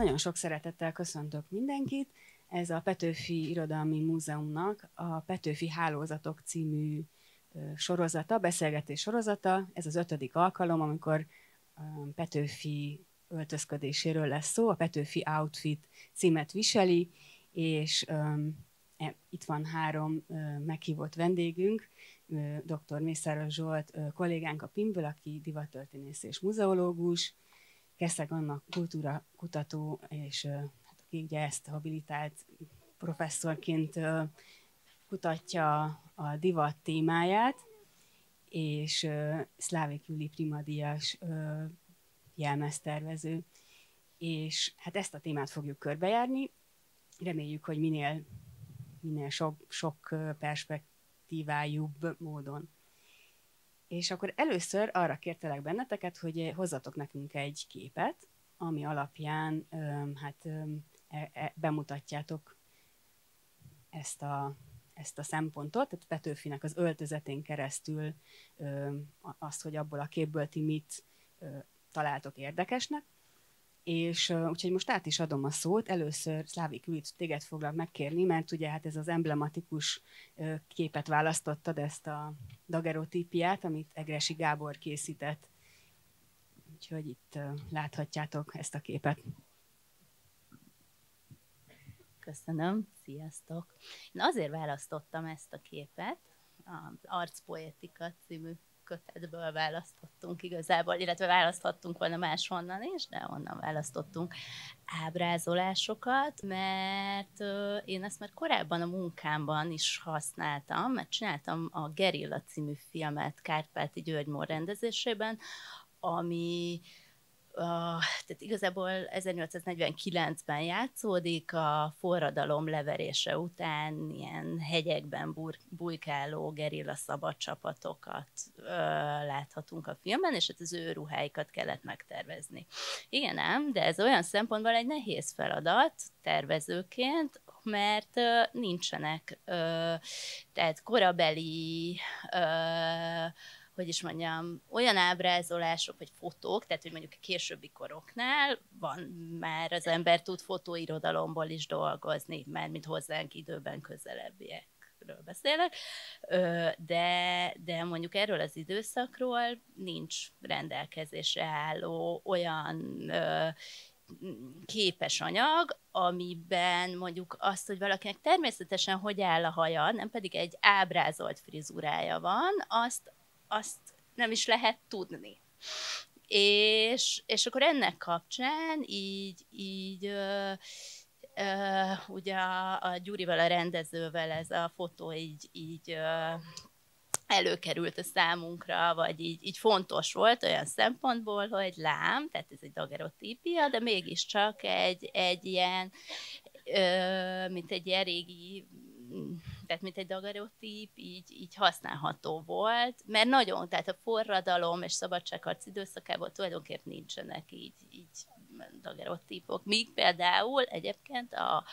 nagyon sok szeretettel köszöntök mindenkit. Ez a Petőfi Irodalmi Múzeumnak a Petőfi Hálózatok című sorozata, beszélgetés sorozata. Ez az ötödik alkalom, amikor Petőfi öltözködéséről lesz szó. A Petőfi Outfit címet viseli, és e, itt van három meghívott vendégünk, dr. Mészáros Zsolt kollégánk a PIM-ből, aki divattörténész és muzeológus, Keszeg Anna kultúra kutató, és hát, aki ugye ezt habilitált professzorként kutatja a divat témáját, és Szlávik Júli Primadias jelmeztervező, és hát ezt a témát fogjuk körbejárni. Reméljük, hogy minél, minél sok, sok perspektívájú módon. És akkor először arra kértelek benneteket, hogy hozzatok nekünk egy képet, ami alapján hát e, e, bemutatjátok ezt a, ezt a szempontot, tehát Petőfinek az öltözetén keresztül azt, hogy abból a képből ti mit találtok érdekesnek. És úgyhogy most át is adom a szót. Először Szlávi Külic, téged foglak megkérni, mert ugye hát ez az emblematikus képet választottad, ezt a dagerotípiát, amit Egresi Gábor készített. Úgyhogy itt láthatjátok ezt a képet. Köszönöm, sziasztok! Én azért választottam ezt a képet, az Arcpoetika című kötetből választottunk igazából, illetve választhattunk volna máshonnan is, de onnan választottunk ábrázolásokat, mert én ezt már korábban a munkámban is használtam, mert csináltam a Gerilla című filmet Kárpáti Györgymór rendezésében, ami a, tehát igazából 1849-ben játszódik, a forradalom leverése után ilyen hegyekben bur, bujkáló gerilla szabad csapatokat ö, láthatunk a filmben, és hát az ő ruháikat kellett megtervezni. Igen ám, de ez olyan szempontból egy nehéz feladat tervezőként, mert ö, nincsenek ö, tehát korabeli ö, hogy is mondjam, olyan ábrázolások, vagy fotók, tehát hogy mondjuk a későbbi koroknál van már az ember tud fotóirodalomból is dolgozni, mert mint hozzánk időben közelebbiek ről beszélek, de, de mondjuk erről az időszakról nincs rendelkezésre álló olyan képes anyag, amiben mondjuk azt, hogy valakinek természetesen hogy áll a haja, nem pedig egy ábrázolt frizurája van, azt azt nem is lehet tudni. És, és akkor ennek kapcsán így, így ö, ö, ugye a, a Gyurival, a rendezővel ez a fotó így, így ö, előkerült a számunkra, vagy így, így fontos volt olyan szempontból, hogy lám, tehát ez egy dagerotípia, de mégiscsak egy, egy ilyen, ö, mint egy ilyen régi tehát mint egy dagerotíp, így, így használható volt, mert nagyon, tehát a forradalom és szabadságharc időszakában tulajdonképpen nincsenek így, így dagerotípok. Míg például egyébként a,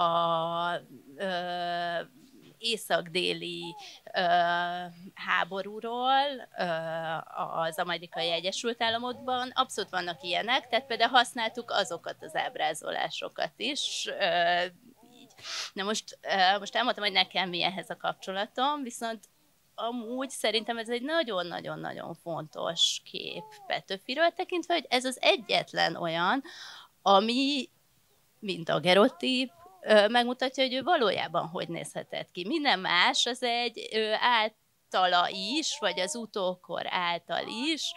a ö, észak-déli ö, háborúról ö, az amerikai Egyesült Államokban abszolút vannak ilyenek, tehát például használtuk azokat az ábrázolásokat is, ö, Na most, most elmondtam, hogy nekem mi ehhez a kapcsolatom, viszont amúgy szerintem ez egy nagyon-nagyon-nagyon fontos kép Petőfiről tekintve, hogy ez az egyetlen olyan, ami, mint a gerotíp, megmutatja, hogy ő valójában hogy nézhetett ki. Minden más az egy általa is, vagy az utókor által is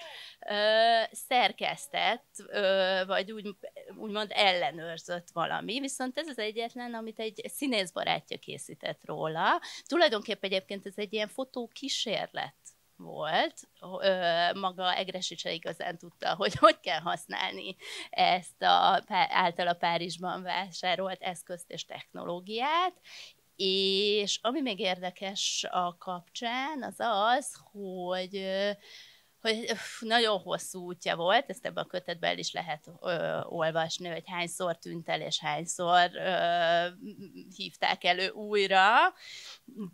ö, szerkesztett, ö, vagy úgy, úgymond ellenőrzött valami, viszont ez az egyetlen, amit egy színész barátja készített róla. Tulajdonképpen egyébként ez egy ilyen fotó kísérlet volt, ö, maga Egresicse igazán tudta, hogy hogy kell használni ezt a általa Párizsban vásárolt eszközt és technológiát, és ami még érdekes a kapcsán, az az, hogy hogy nagyon hosszú útja volt, ezt ebben a kötetben is lehet ö, olvasni, hogy hányszor tűnt el, és hányszor ö, hívták elő újra,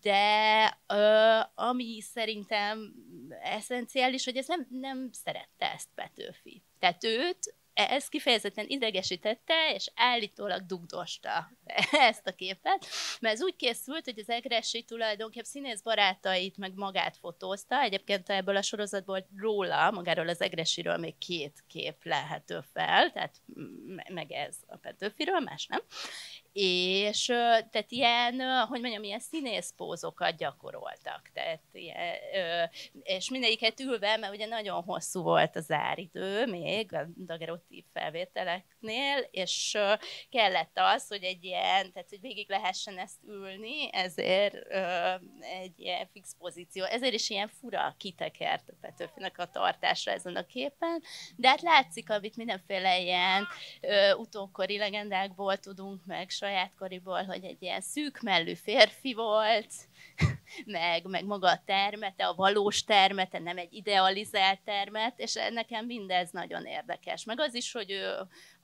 de ö, ami szerintem eszenciális, hogy ez nem, nem szerette ezt Petőfi. Tehát őt ez kifejezetten idegesítette, és állítólag dugdosta ezt a képet, mert ez úgy készült, hogy az Egresi tulajdonképp színész barátait, meg magát fotózta, egyébként ebből a sorozatból róla, magáról az Egresiről még két kép lehető fel, tehát meg ez a Petőfiről, más nem, és tehát ilyen, hogy mondjam, ilyen színészpózokat gyakoroltak, tehát ilyen, és mindegyiket ülve, mert ugye nagyon hosszú volt az áridő még a dagerotív felvételeknél, és kellett az, hogy egy ilyen, tehát hogy végig lehessen ezt ülni, ezért egy ilyen fix pozíció, ezért is ilyen fura kitekert a Petőfinek a tartása ezen a képen, de hát látszik, amit mindenféle ilyen utókori legendákból tudunk meg, saját koriból, hogy egy ilyen szűk mellű férfi volt, meg, meg maga a termete, a valós termete, nem egy idealizált termet, és nekem mindez nagyon érdekes. Meg az is, hogy ő,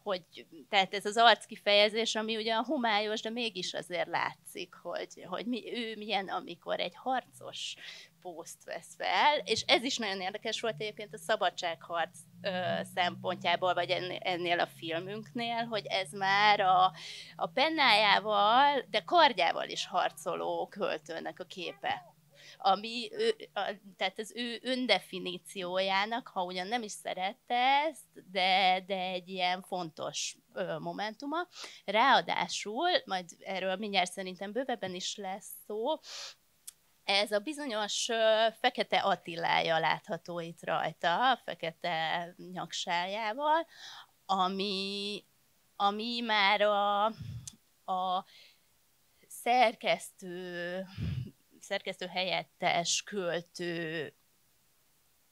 hogy tehát ez az arckifejezés, ami ugye a homályos, de mégis azért látszik, hogy, hogy mi, ő milyen, amikor egy harcos poszt vesz fel, és ez is nagyon érdekes volt egyébként a szabadságharc ö, szempontjából, vagy ennél a filmünknél, hogy ez már a, a pennájával, de kardjával is harcoló költőnek a képe ami ő, a, tehát az ő öndefiníciójának, ha ugyan nem is szerette ezt, de, de egy ilyen fontos ö, momentuma. Ráadásul, majd erről mindjárt szerintem bővebben is lesz szó, ez a bizonyos fekete Attilája látható itt rajta, fekete nyaksájával, ami, ami már a, a szerkesztő, szerkesztő helyettes költő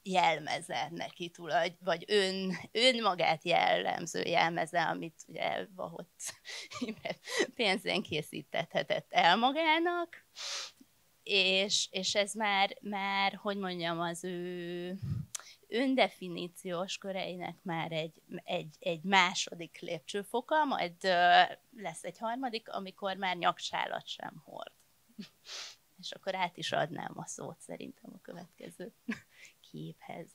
jelmeze neki tulaj, vagy ön, önmagát jellemző jelmeze, amit ugye Vahot pénzén készítethetett el magának, és, és ez már, már, hogy mondjam, az ő öndefiníciós köreinek már egy, egy, egy második lépcsőfoka, majd lesz egy harmadik, amikor már nyaksálat sem hord. És akkor át is adnám a szót szerintem a következő képhez.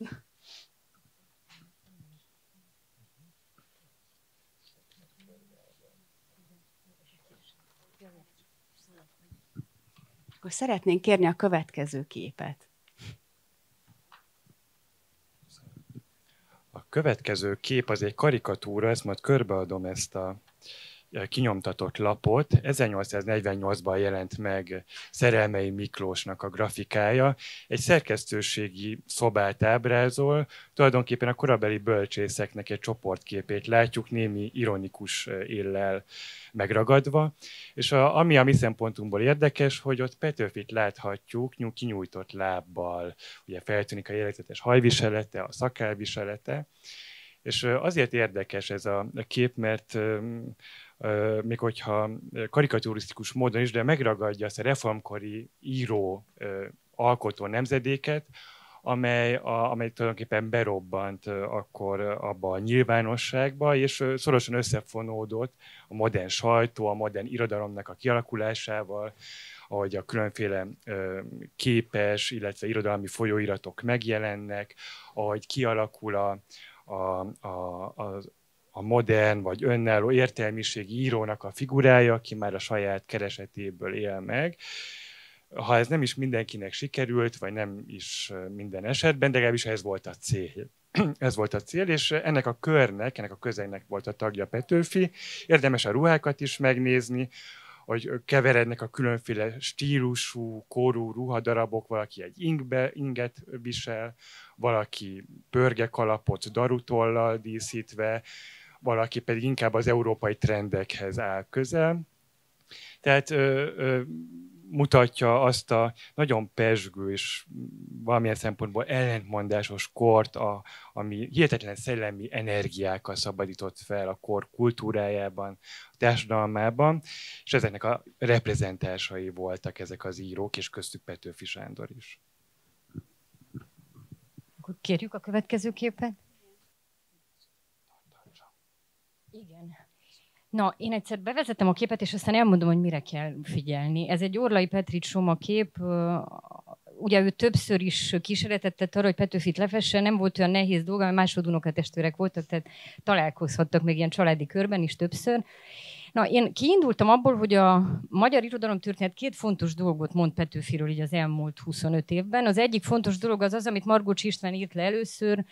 Akkor szeretnénk kérni a következő képet. A következő kép az egy karikatúra, ezt majd körbeadom ezt a kinyomtatott lapot. 1848-ban jelent meg Szerelmei Miklósnak a grafikája. Egy szerkesztőségi szobát ábrázol, tulajdonképpen a korabeli bölcsészeknek egy csoportképét látjuk, némi ironikus illel megragadva. És a, ami a mi szempontunkból érdekes, hogy ott Petőfit láthatjuk kinyújtott lábbal, ugye feltűnik a jellegzetes hajviselete, a szakálviselete, és azért érdekes ez a kép, mert még hogyha karikaturisztikus módon is, de megragadja azt a reformkori író alkotó nemzedéket, amely, a, amely tulajdonképpen berobbant akkor abba a nyilvánosságba, és szorosan összefonódott a modern sajtó, a modern irodalomnak a kialakulásával, ahogy a különféle képes, illetve irodalmi folyóiratok megjelennek, ahogy kialakul a, a, a, a modern vagy önálló értelmiségi írónak a figurája, aki már a saját keresetéből él meg. Ha ez nem is mindenkinek sikerült, vagy nem is minden esetben, de legalábbis ez volt a cél. ez volt a cél, és ennek a körnek, ennek a közegnek volt a tagja Petőfi. Érdemes a ruhákat is megnézni, hogy keverednek a különféle stílusú, korú ruhadarabok, valaki egy ingbe, inget visel, valaki pörge kalapot darutollal díszítve, valaki pedig inkább az európai trendekhez áll közel. Tehát ö, ö, mutatja azt a nagyon pesgő és valamilyen szempontból ellentmondásos kort, a, ami hihetetlen szellemi energiákkal szabadított fel a kor kultúrájában, a társadalmában, és ezeknek a reprezentásai voltak ezek az írók, és köztük Petőfi Sándor is. Akkor kérjük a következő képet. Igen. Na, én egyszer bevezetem a képet, és aztán elmondom, hogy mire kell figyelni. Ez egy Orlai Petri Soma kép, ugye ő többször is kísérletet tett arra, hogy Petőfit lefesse, nem volt olyan nehéz dolga, mert másodunokatestvérek voltak, tehát találkozhattak még ilyen családi körben is többször. Na, én kiindultam abból, hogy a magyar irodalom történet két fontos dolgot mond Petőfiről így az elmúlt 25 évben. Az egyik fontos dolog az az, amit Margócs István írt le először,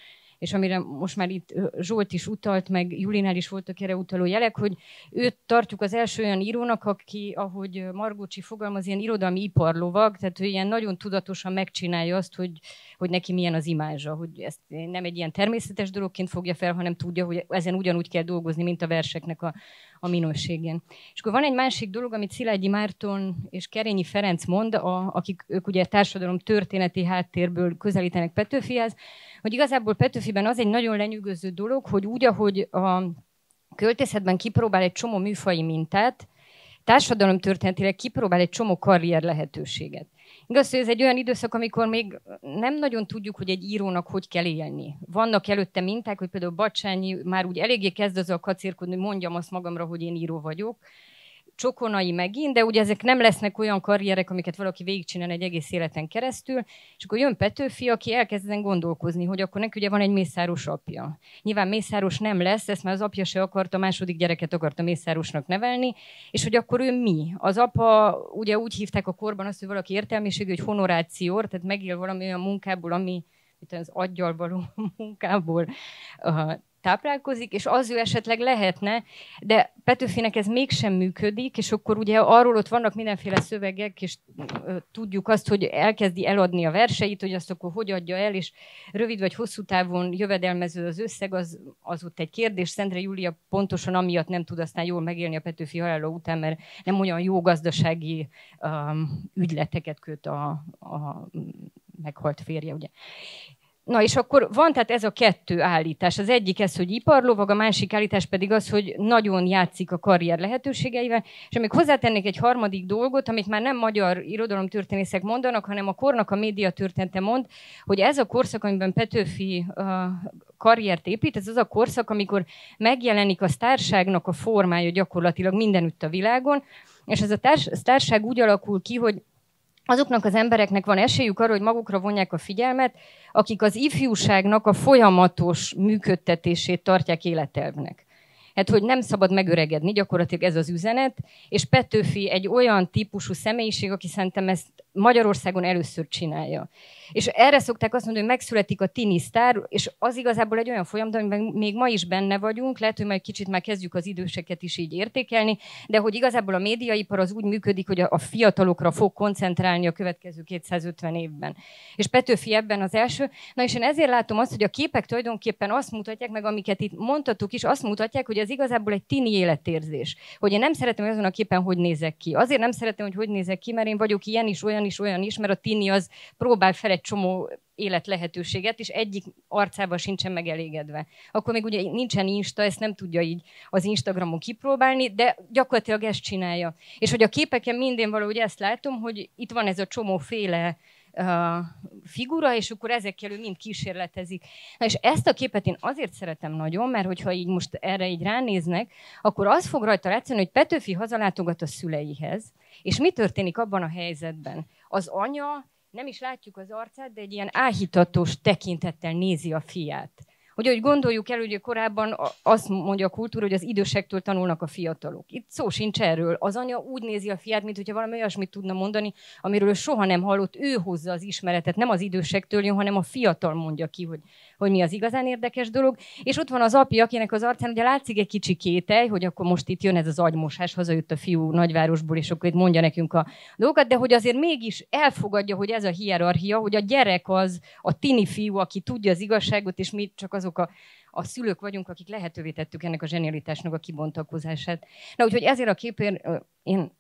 és amire most már itt Zsolt is utalt, meg Julinál is voltak erre utaló jelek, hogy őt tartjuk az első olyan írónak, aki, ahogy Margócsi fogalmaz, ilyen irodalmi iparlovag, tehát ő ilyen nagyon tudatosan megcsinálja azt, hogy, hogy neki milyen az imázsa, hogy ezt nem egy ilyen természetes dologként fogja fel, hanem tudja, hogy ezen ugyanúgy kell dolgozni, mint a verseknek a, a minőségén. És akkor van egy másik dolog, amit Szilágyi Márton és Kerényi Ferenc mond, a, akik ők ugye társadalom történeti háttérből közelítenek Petőfihez, hogy igazából Petőfiben az egy nagyon lenyűgöző dolog, hogy úgy, ahogy a költészetben kipróbál egy csomó műfai mintát, társadalomtörténetileg kipróbál egy csomó karrier lehetőséget. Igaz, hogy ez egy olyan időszak, amikor még nem nagyon tudjuk, hogy egy írónak hogy kell élni. Vannak előtte minták, hogy például Bacsányi már úgy eléggé kezd azzal kacérkodni, hogy mondjam azt magamra, hogy én író vagyok, csokonai megint, de ugye ezek nem lesznek olyan karrierek, amiket valaki végigcsinál egy egész életen keresztül, és akkor jön Petőfi, aki elkezd ezen gondolkozni, hogy akkor neki ugye van egy mészáros apja. Nyilván mészáros nem lesz, ezt már az apja se akarta, a második gyereket akarta mészárosnak nevelni, és hogy akkor ő mi? Az apa, ugye úgy hívták a korban azt, hogy valaki értelmiségű, hogy honorációr, tehát megél valami olyan munkából, ami az aggyal való munkából táplálkozik, és az ő esetleg lehetne, de Petőfinek ez mégsem működik, és akkor ugye arról ott vannak mindenféle szövegek, és tudjuk azt, hogy elkezdi eladni a verseit, hogy azt akkor hogy adja el, és rövid vagy hosszú távon jövedelmező az összeg, az, az ott egy kérdés. Szendre Júlia pontosan amiatt nem tud aztán jól megélni a Petőfi halála után, mert nem olyan jó gazdasági um, ügyleteket köt a, a meghalt férje, ugye. Na és akkor van tehát ez a kettő állítás. Az egyik ez, hogy iparlovag, a másik állítás pedig az, hogy nagyon játszik a karrier lehetőségeivel. És még hozzátennék egy harmadik dolgot, amit már nem magyar irodalomtörténészek mondanak, hanem a kornak a média története mond, hogy ez a korszak, amiben Petőfi uh, karriert épít, ez az a korszak, amikor megjelenik a sztárságnak a formája gyakorlatilag mindenütt a világon, és ez a társ, sztárság úgy alakul ki, hogy azoknak az embereknek van esélyük arra, hogy magukra vonják a figyelmet, akik az ifjúságnak a folyamatos működtetését tartják életelvnek. Hát, hogy nem szabad megöregedni, gyakorlatilag ez az üzenet, és Petőfi egy olyan típusú személyiség, aki szerintem ezt Magyarországon először csinálja. És erre szokták azt mondani, hogy megszületik a tini sztár, és az igazából egy olyan folyamat, amiben még ma is benne vagyunk, lehet, hogy majd kicsit már kezdjük az időseket is így értékelni, de hogy igazából a médiaipar az úgy működik, hogy a fiatalokra fog koncentrálni a következő 250 évben. És Petőfi ebben az első. Na és én ezért látom azt, hogy a képek tulajdonképpen azt mutatják meg, amiket itt mondtatok is, azt mutatják, hogy ez igazából egy tini életérzés. Hogy én nem szeretem, hogy azon a képen hogy nézek ki. Azért nem szeretem, hogy hogy nézek ki, mert én vagyok ilyen is, olyan is, olyan is, mert a tini az próbál fel egy csomó élet lehetőséget, és egyik arcával sincsen megelégedve. Akkor még ugye nincsen Insta, ezt nem tudja így az Instagramon kipróbálni, de gyakorlatilag ezt csinálja. És hogy a képeken minden valahogy ezt látom, hogy itt van ez a csomóféle figura, és akkor ezekkel ő mind kísérletezik. Na és ezt a képet én azért szeretem nagyon, mert hogyha így most erre így ránéznek, akkor az fog rajta látszani, hogy Petőfi hazalátogat a szüleihez, és mi történik abban a helyzetben? Az anya nem is látjuk az arcát, de egy ilyen áhítatos tekintettel nézi a fiát. Hogy, hogy gondoljuk el, hogy korábban azt mondja a kultúra, hogy az idősektől tanulnak a fiatalok. Itt szó sincs erről. Az anya úgy nézi a fiát, mint hogyha valami olyasmit tudna mondani, amiről soha nem hallott. Ő hozza az ismeretet, nem az idősektől jön, hanem a fiatal mondja ki, hogy hogy mi az igazán érdekes dolog. És ott van az apja, akinek az arcán ugye látszik egy kicsi kételj, hogy akkor most itt jön ez az agymosás, hazajött a fiú nagyvárosból, és akkor itt mondja nekünk a dolgokat, de hogy azért mégis elfogadja, hogy ez a hierarchia, hogy a gyerek az a tini fiú, aki tudja az igazságot, és mi csak azok a a szülők vagyunk, akik lehetővé tettük ennek a zsenialitásnak a kibontakozását. Na, úgyhogy ezért a képért én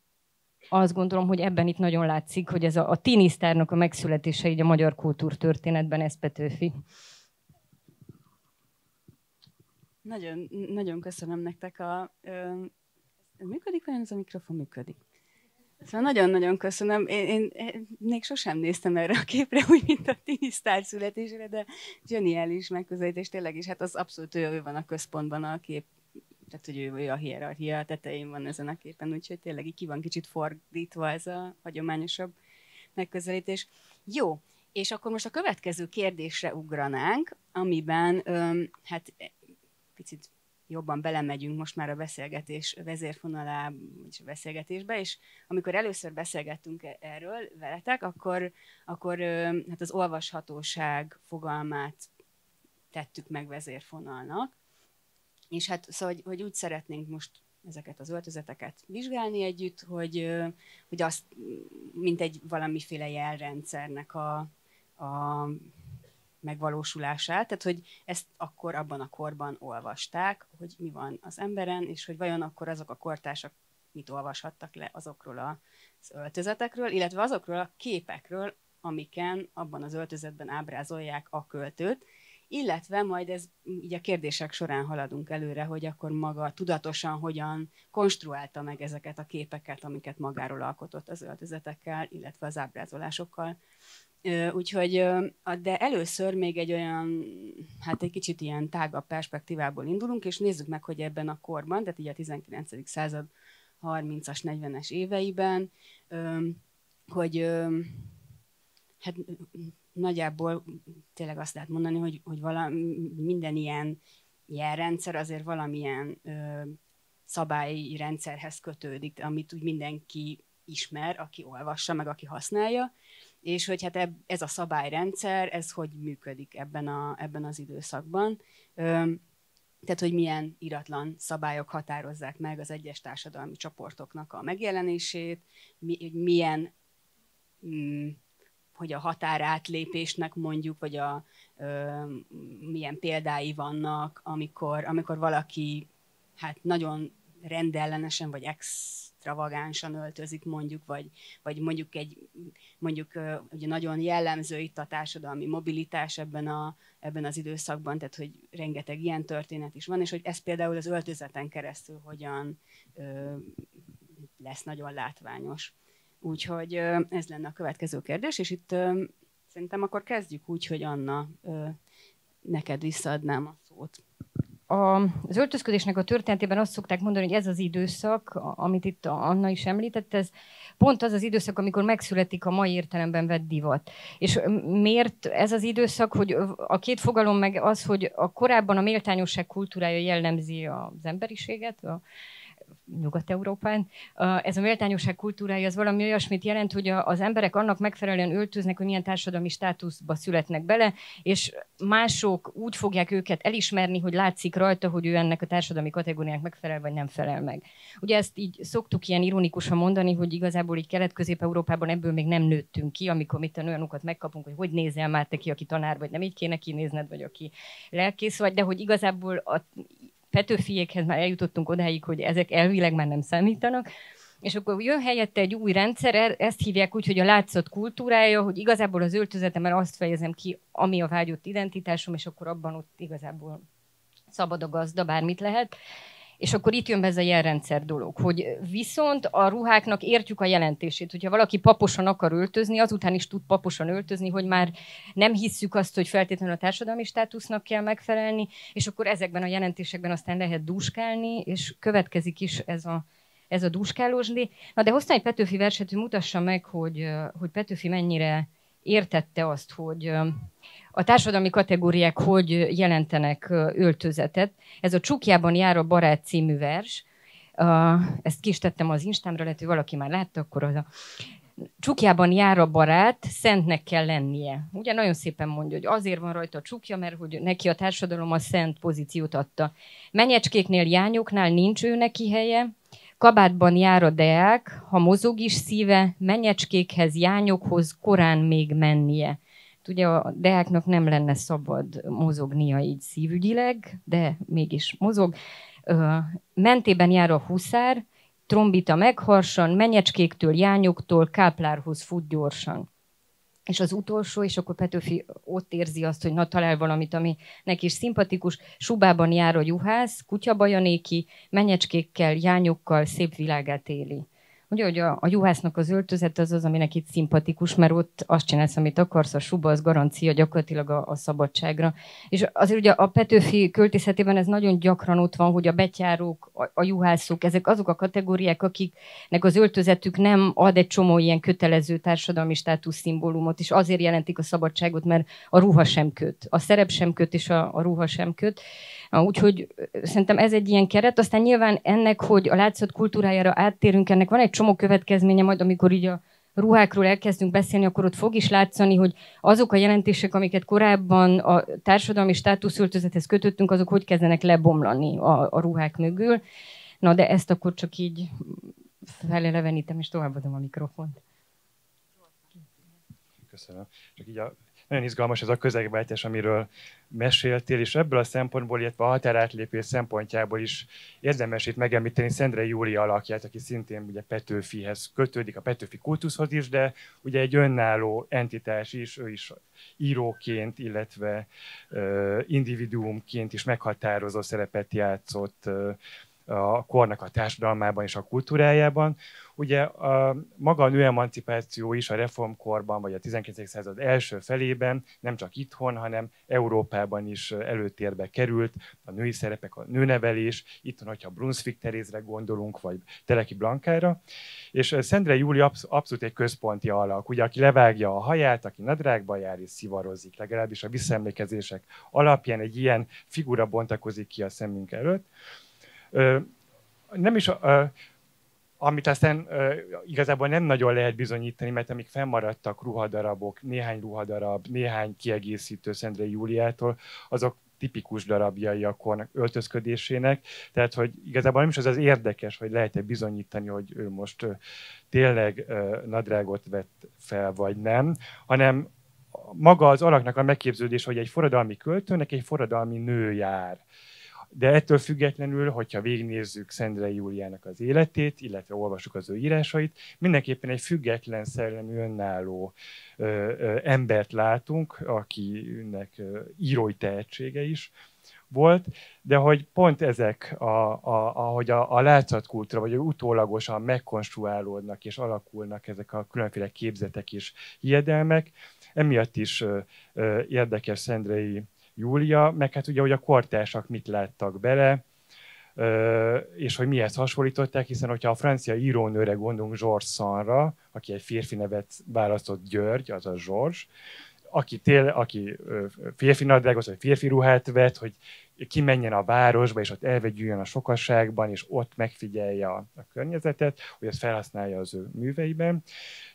azt gondolom, hogy ebben itt nagyon látszik, hogy ez a, a tinisztárnak a megszületése így a magyar kultúrtörténetben, ez Petőfi. Nagyon, nagyon köszönöm nektek a... Ö, működik olyan ez a mikrofon? Működik. Szóval nagyon-nagyon köszönöm. Én, én, én még sosem néztem erre a képre, úgy, mint a tinisztár születésére, de zseniális megközelítés tényleg is. Hát az abszolút ő, ő van a központban a kép, tehát hogy ő, ő a hierarchia tetején van ezen a képen, úgyhogy tényleg így ki van kicsit fordítva ez a hagyományosabb megközelítés. Jó, és akkor most a következő kérdésre ugranánk, amiben öm, hát picit jobban belemegyünk most már a beszélgetés vezérfonalá, vagy a beszélgetésbe, és amikor először beszélgettünk e- erről veletek, akkor, akkor hát az olvashatóság fogalmát tettük meg vezérfonalnak, és hát szóval, hogy, hogy úgy szeretnénk most ezeket az öltözeteket vizsgálni együtt, hogy, hogy azt, mint egy valamiféle jelrendszernek a, a megvalósulását, tehát hogy ezt akkor abban a korban olvasták, hogy mi van az emberen, és hogy vajon akkor azok a kortársak mit olvashattak le azokról az öltözetekről, illetve azokról a képekről, amiken abban az öltözetben ábrázolják a költőt, illetve majd ez így a kérdések során haladunk előre, hogy akkor maga tudatosan hogyan konstruálta meg ezeket a képeket, amiket magáról alkotott az öltözetekkel, illetve az ábrázolásokkal. Úgyhogy, de először még egy olyan, hát egy kicsit ilyen tágabb perspektívából indulunk, és nézzük meg, hogy ebben a korban, tehát így a 19. század 30-as, 40-es éveiben, hogy hát nagyjából tényleg azt lehet mondani, hogy, hogy valami, minden ilyen jelrendszer azért valamilyen ö, szabályi rendszerhez kötődik, amit úgy mindenki ismer, aki olvassa, meg aki használja, és hogy hát eb, ez a szabályrendszer, ez hogy működik ebben, a, ebben az időszakban. Ö, tehát, hogy milyen iratlan szabályok határozzák meg az egyes társadalmi csoportoknak a megjelenését, mi, milyen mm, hogy a határátlépésnek mondjuk, vagy a, ö, milyen példái vannak, amikor, amikor valaki hát nagyon rendellenesen, vagy extravagánsan öltözik mondjuk, vagy, vagy mondjuk egy, mondjuk ugye nagyon jellemző itt a társadalmi mobilitás ebben, a, ebben az időszakban, tehát hogy rengeteg ilyen történet is van, és hogy ez például az öltözeten keresztül hogyan ö, lesz nagyon látványos. Úgyhogy ez lenne a következő kérdés, és itt szerintem akkor kezdjük úgy, hogy Anna, neked visszaadnám a szót. A, az öltözködésnek a történetében azt szokták mondani, hogy ez az időszak, amit itt Anna is említett, ez pont az az időszak, amikor megszületik a mai értelemben vett divat. És miért ez az időszak, hogy a két fogalom meg az, hogy a korábban a méltányosság kultúrája jellemzi az emberiséget, a, Nyugat-Európán. Ez a méltányosság kultúrája az valami olyasmit jelent, hogy az emberek annak megfelelően öltöznek, hogy milyen társadalmi státuszba születnek bele, és mások úgy fogják őket elismerni, hogy látszik rajta, hogy ő ennek a társadalmi kategóriának megfelel, vagy nem felel meg. Ugye ezt így szoktuk ilyen ironikusan mondani, hogy igazából így Kelet-Közép-Európában ebből még nem nőttünk ki, amikor mit olyanokat megkapunk, hogy hogy nézel már te ki, aki tanár vagy, nem így kéne kinézned, vagy aki lelkész vagy, de hogy igazából a Petőfiékhez már eljutottunk odáig, hogy ezek elvileg már nem számítanak, és akkor jön helyette egy új rendszer, e- ezt hívják úgy, hogy a látszat kultúrája, hogy igazából az öltözetemben azt fejezem ki, ami a vágyott identitásom, és akkor abban ott igazából szabad a gazda, bármit lehet. És akkor itt jön be ez a jelrendszer dolog, hogy viszont a ruháknak értjük a jelentését. Hogyha valaki paposan akar öltözni, azután is tud paposan öltözni, hogy már nem hisszük azt, hogy feltétlenül a társadalmi státusznak kell megfelelni, és akkor ezekben a jelentésekben aztán lehet dúskálni, és következik is ez a, ez a dúskálósdi. Na de hoztam egy Petőfi verset, hogy mutassa meg, hogy, hogy Petőfi mennyire értette azt, hogy a társadalmi kategóriák hogy jelentenek öltözetet. Ez a Csukjában jár a barát című vers. Ezt ki az Instámra, lehet, hogy valaki már látta, akkor az a csukjában jár a barát, szentnek kell lennie. Ugye nagyon szépen mondja, hogy azért van rajta a csukja, mert hogy neki a társadalom a szent pozíciót adta. Menyecskéknél, jányoknál nincs ő neki helye, kabátban jár a deák, ha mozog is szíve, menyecskékhez, jányokhoz korán még mennie ugye a deáknak nem lenne szabad mozognia így szívügyileg, de mégis mozog. Mentében jár a huszár, trombita megharsan, menyecskéktől, jányoktól, káplárhoz fut gyorsan. És az utolsó, és akkor Petőfi ott érzi azt, hogy na talál valamit, ami neki is szimpatikus. Subában jár a juhász, kutyabajanéki, menyecskékkel, jányokkal szép világát éli Ugye, hogy a, a juhásznak az öltözet az az, ami nekik szimpatikus, mert ott azt csinálsz, amit akarsz, a suba az garancia gyakorlatilag a, a szabadságra. És azért ugye a Petőfi költészetében ez nagyon gyakran ott van, hogy a betyárók, a, a juhászok, ezek azok a kategóriák, akiknek az öltözetük nem ad egy csomó ilyen kötelező társadalmi státusz szimbólumot, és azért jelentik a szabadságot, mert a ruha sem köt, a szerep sem köt, és a, a ruha sem köt. Úgyhogy szerintem ez egy ilyen keret. Aztán nyilván ennek, hogy a látszat kultúrájára áttérünk, ennek van egy csomó következménye, majd amikor így a ruhákról elkezdünk beszélni, akkor ott fog is látszani, hogy azok a jelentések, amiket korábban a társadalmi státuszöltözethez kötöttünk, azok hogy kezdenek lebomlani a, a ruhák mögül. Na, de ezt akkor csak így felelevenítem, és továbbadom a mikrofont. Köszönöm. Csak így a nagyon izgalmas ez a közegváltás, amiről meséltél, és ebből a szempontból, illetve a határátlépés szempontjából is érdemes itt megemlíteni Szendre Júlia alakját, aki szintén ugye Petőfihez kötődik, a Petőfi kultuszhoz is, de ugye egy önálló entitás is, ő is íróként, illetve uh, individuumként is meghatározó szerepet játszott uh, a kornak a társadalmában és a kultúrájában. Ugye a, maga a nőemancipáció is a reformkorban, vagy a 19. század első felében nem csak itthon, hanem Európában is előtérbe került, a női szerepek, a nőnevelés, itthon, hogyha Brunswick Terézre gondolunk, vagy Teleki Blankára, és Szendre Júli absz- abszolút egy központi alak, ugye, aki levágja a haját, aki nadrágba jár és szivarozik, legalábbis a visszaemlékezések alapján egy ilyen figura bontakozik ki a szemünk előtt nem is, amit aztán igazából nem nagyon lehet bizonyítani, mert amik fennmaradtak ruhadarabok, néhány ruhadarab, néhány kiegészítő Szendrei Júliától, azok tipikus darabjai a kornak öltözködésének, tehát hogy igazából nem is az az érdekes, hogy lehet-e bizonyítani, hogy ő most tényleg nadrágot vett fel, vagy nem, hanem maga az alaknak a megképződés, hogy egy forradalmi költőnek egy forradalmi nő jár. De ettől függetlenül, hogyha végignézzük Szendrei Júliának az életét, illetve olvasjuk az ő írásait, mindenképpen egy független szellemű, önálló ö, ö, embert látunk, akinek ö, írói tehetsége is volt, de hogy pont ezek, a, a, ahogy a, a látszatkultúra, vagy utólagosan megkonstruálódnak és alakulnak ezek a különféle képzetek és hiedelmek, emiatt is ö, ö, érdekes Szendrei Júlia, meg hát ugye, hogy a kortársak mit láttak bele, és hogy mihez hasonlították, hiszen hogyha a francia írónőre gondolunk Georges Sanra, aki egy férfi nevet választott György, azaz Georges, aki, tél, aki férfi nadrágot, vagy férfi ruhát vett, hogy kimenjen a városba, és ott elvegyüljön a sokasságban, és ott megfigyelje a, a környezetet, hogy ezt felhasználja az ő műveiben.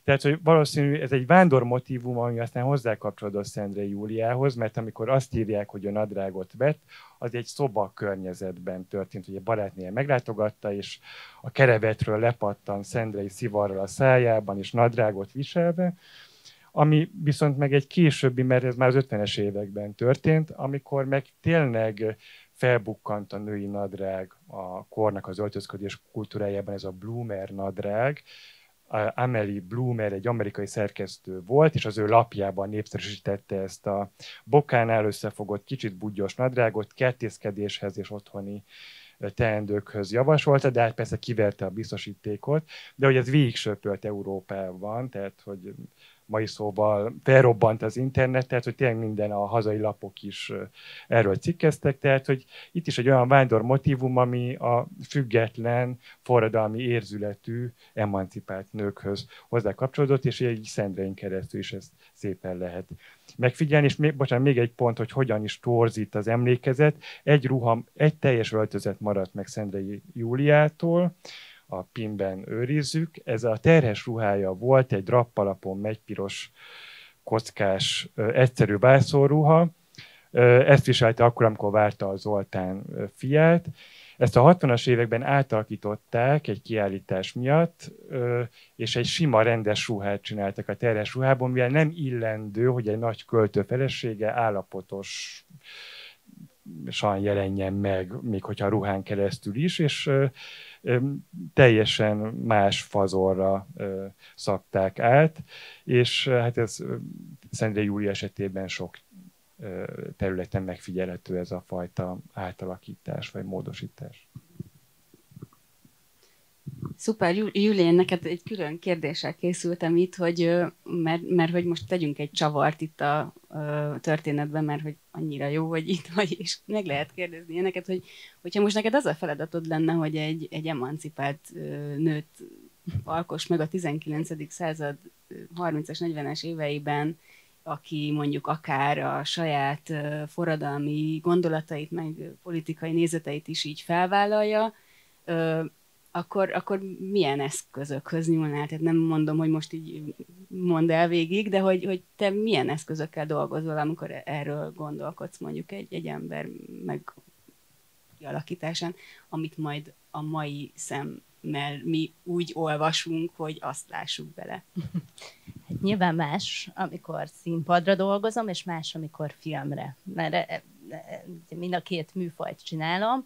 Tehát, hogy valószínű ez egy vándor motivum, ami aztán hozzá kapcsolódott Szendrei Júliához, mert amikor azt írják, hogy a nadrágot vett, az egy szoba környezetben történt, hogy a barátnéje meglátogatta, és a kerevetről lepattan Szendrei szivarral a szájában, és nadrágot viselve, ami viszont meg egy későbbi, mert ez már az 50-es években történt, amikor meg tényleg felbukkant a női nadrág a kornak az öltözködés kultúrájában, ez a bloomer nadrág, Amelie Bloomer egy amerikai szerkesztő volt, és az ő lapjában népszerűsítette ezt a bokánál összefogott, kicsit budgyos nadrágot, kertészkedéshez és otthoni teendőkhöz javasolta, de hát persze kiverte a biztosítékot, de hogy ez végig Európában, tehát hogy mai szóval felrobbant az internet, tehát hogy tényleg minden a hazai lapok is erről cikkeztek, tehát hogy itt is egy olyan vándor motivum, ami a független, forradalmi érzületű, emancipált nőkhöz hozzá kapcsolódott, és egy szendrein keresztül is ezt szépen lehet megfigyelni, és még, bocsánat, még egy pont, hogy hogyan is torzít az emlékezet. Egy ruha, egy teljes öltözet maradt meg Szendrei Júliától, a pinben őrizzük. Ez a terhes ruhája volt, egy drappalapon megy piros kockás, egyszerű vászorruha. Ezt viselte akkor, amikor várta a Zoltán fiát. Ezt a 60-as években átalakították egy kiállítás miatt, és egy sima rendes ruhát csináltak a terhes ruhában, mivel nem illendő, hogy egy nagy költő felesége állapotos jelenjen meg, még hogyha ruhán keresztül is, és teljesen más fazorra szabták át, és hát ez Szendre Júli esetében sok területen megfigyelhető ez a fajta átalakítás vagy módosítás. Szuper, Júli, neked egy külön kérdéssel készültem itt, hogy, mert, mert hogy most tegyünk egy csavart itt a, a történetben, mert hogy annyira jó, hogy itt vagy, és meg lehet kérdezni ilyeneket, hogy hogyha most neked az a feladatod lenne, hogy egy, egy emancipált nőt alkos meg a 19. század 30-as, 40-es éveiben, aki mondjuk akár a saját forradalmi gondolatait, meg politikai nézeteit is így felvállalja, akkor, akkor milyen eszközökhöz nyúlnál? Tehát nem mondom, hogy most így mondd el végig, de hogy, hogy te milyen eszközökkel dolgozol, amikor erről gondolkodsz mondjuk egy, egy ember meg kialakításán, amit majd a mai szemmel mi úgy olvasunk, hogy azt lássuk bele. Hát nyilván más, amikor színpadra dolgozom, és más, amikor filmre. Mert e, e, mind a két műfajt csinálom,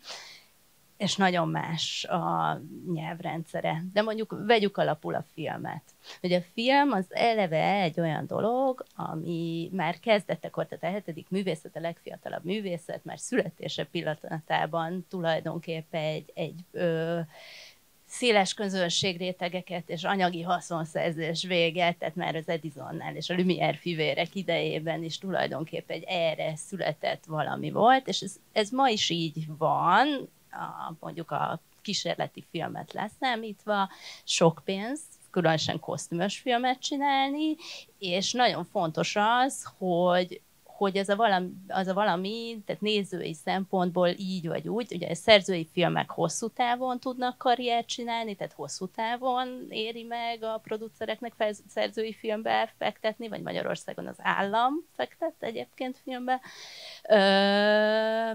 és nagyon más a nyelvrendszere. De mondjuk vegyük alapul a filmet. Hogy a film az eleve egy olyan dolog, ami már kezdetekor, tehát a hetedik művészet, a legfiatalabb művészet, már születése pillanatában tulajdonképpen egy, egy ö, széles közönségrétegeket és anyagi haszonszerzés véget, tehát már az Edisonnál és a Lumière fivérek idejében is tulajdonképpen egy erre született valami volt, és ez, ez ma is így van, a, mondjuk a kísérleti filmet leszámítva, sok pénz, különösen kosztümös filmet csinálni, és nagyon fontos az, hogy hogy az a, valami, az a valami, tehát nézői szempontból így vagy úgy, ugye a szerzői filmek hosszú távon tudnak karriert csinálni, tehát hosszú távon éri meg a producereknek szerzői filmbe fektetni, vagy Magyarországon az állam fektet egyébként filmbe. Ö,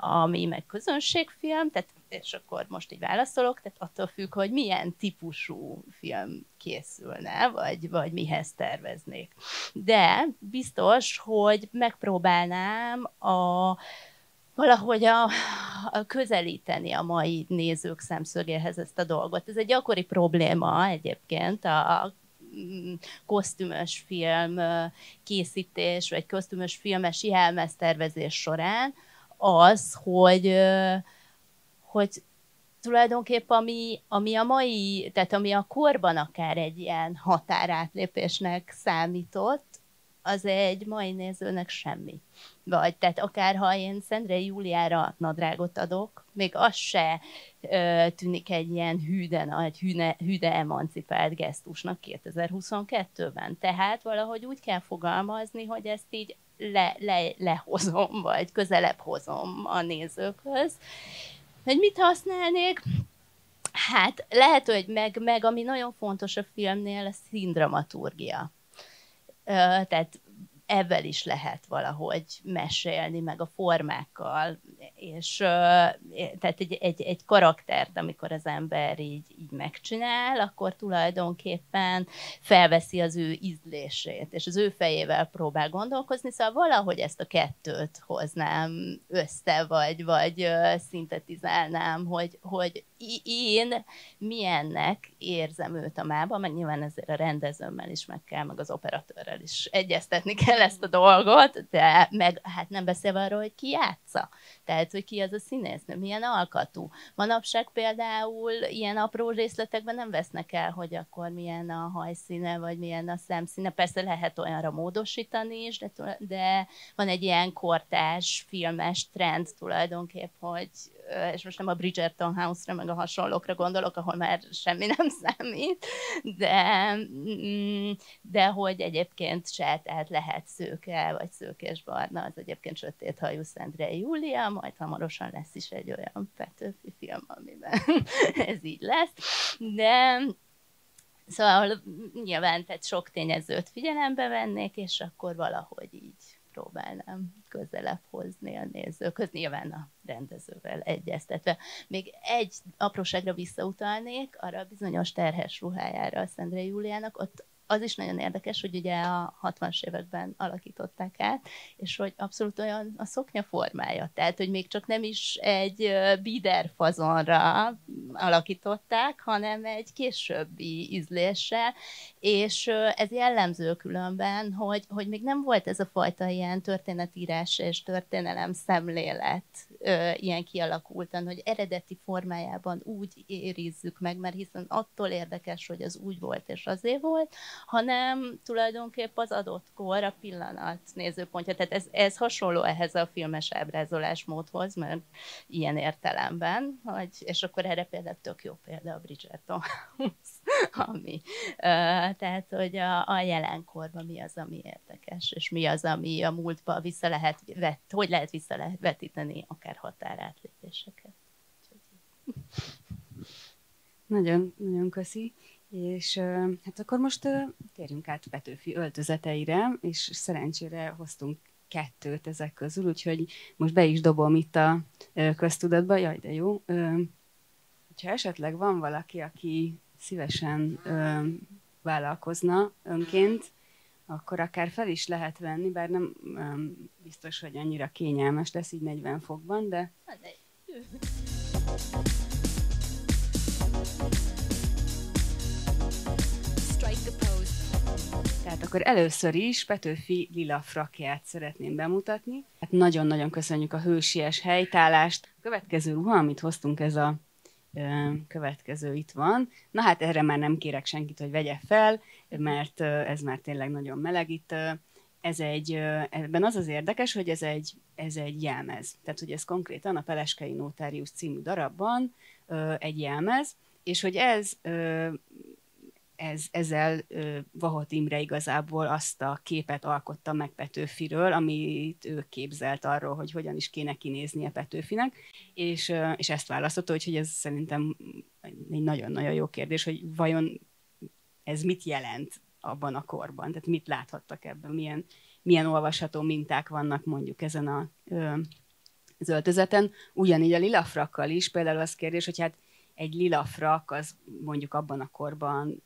ami meg közönségfilm, tehát, és akkor most így válaszolok, tehát attól függ, hogy milyen típusú film készülne, vagy, vagy mihez terveznék. De biztos, hogy megpróbálnám a valahogy a, a közelíteni a mai nézők szemszögéhez ezt a dolgot. Ez egy gyakori probléma egyébként a kosztümös film készítés, vagy kosztümös filmes jelmeztervezés során, az, hogy, hogy tulajdonképp ami, ami a mai, tehát ami a korban akár egy ilyen határátlépésnek számított, az egy mai nézőnek semmi. Vagy, tehát akár ha én Szendrei Júliára nadrágot adok, még az se ö, tűnik egy ilyen hűde nagy, hűne, hűde emancipált gesztusnak 2022-ben. Tehát valahogy úgy kell fogalmazni, hogy ezt így le, le, lehozom, vagy közelebb hozom a nézőkhöz. Hogy mit használnék? Hát lehet, hogy meg, meg ami nagyon fontos a filmnél, a színdramaturgia tehát ebben is lehet valahogy mesélni, meg a formákkal, és tehát egy, egy, egy karaktert, amikor az ember így, így megcsinál, akkor tulajdonképpen felveszi az ő ízlését, és az ő fejével próbál gondolkozni, szóval valahogy ezt a kettőt hoznám össze, vagy, vagy szintetizálnám, hogy, hogy én milyennek érzem őt a mába, meg nyilván ezért a rendezőmmel is meg kell, meg az operatőrrel is egyeztetni kell ezt a dolgot, de meg hát nem beszélve arról, hogy ki játsza. Tehát, hogy ki az a színésznő, milyen alkatú. Manapság például ilyen apró részletekben nem vesznek el, hogy akkor milyen a hajszíne, vagy milyen a szemszíne. Persze lehet olyanra módosítani is, de, de van egy ilyen kortás, filmes trend tulajdonképp, hogy és most nem a Bridgerton House-ra, meg a hasonlókra gondolok, ahol már semmi nem számít, de, mm, de hogy egyébként se, tehát lehet szőke, vagy szőkés barna, az egyébként sötét hajú Szendrei Júlia, majd hamarosan lesz is egy olyan Petőfi film, amiben ez így lesz, de Szóval nyilván tehát sok tényezőt figyelembe vennék, és akkor valahogy így próbálnám közelebb hozni a nézőkhöz, nyilván a rendezővel egyeztetve. Még egy apróságra visszautalnék, arra a bizonyos terhes ruhájára a Szendrei Júliának, ott az is nagyon érdekes, hogy ugye a 60-as években alakították át, és hogy abszolút olyan a szoknya formája. Tehát, hogy még csak nem is egy bider fazonra alakították, hanem egy későbbi ízléssel, és ez jellemző különben, hogy, hogy még nem volt ez a fajta ilyen történetírás és történelem szemlélet ilyen kialakultan, hogy eredeti formájában úgy érizzük meg, mert hiszen attól érdekes, hogy az úgy volt és azért volt, hanem tulajdonképp az adott kor, a pillanat nézőpontja. Tehát ez, ez hasonló ehhez a filmes ábrázolásmódhoz, mert ilyen értelemben, hogy, és akkor erre például tök jó példa a Bridgerton ami, tehát, hogy a, a jelenkorban mi az, ami érdekes, és mi az, ami a múltba vissza lehet, vet, hogy lehet vissza lehet vetíteni akár határátlépéseket. Nagyon, nagyon köszi. És hát akkor most térjünk át Petőfi öltözeteire, és szerencsére hoztunk kettőt ezek közül, úgyhogy most be is dobom itt a köztudatba. Jaj, de jó. Ha esetleg van valaki, aki szívesen vállalkozna önként, akkor akár fel is lehet venni, bár nem biztos, hogy annyira kényelmes lesz így 40 fokban, de... Tehát akkor először is Petőfi lila frakját szeretném bemutatni. Hát nagyon-nagyon köszönjük a hősies helytállást. A következő ruha, amit hoztunk, ez a ö, következő itt van. Na hát erre már nem kérek senkit, hogy vegye fel, mert ez már tényleg nagyon meleg itt. Ez egy, ebben az az érdekes, hogy ez egy, ez egy jelmez. Tehát, hogy ez konkrétan a Peleskei Notárius című darabban egy jelmez, és hogy ez ez, ezzel Vahot Imre igazából azt a képet alkotta meg Petőfiről, amit ő képzelt arról, hogy hogyan is kéne kinéznie Petőfinek, és, és ezt választotta, hogy ez szerintem egy nagyon-nagyon jó kérdés, hogy vajon ez mit jelent abban a korban, tehát mit láthattak ebben, milyen, milyen olvasható minták vannak mondjuk ezen a az öltözeten. Ugyanígy a lilafrakkal is, például az kérdés, hogy hát egy lilafrak az mondjuk abban a korban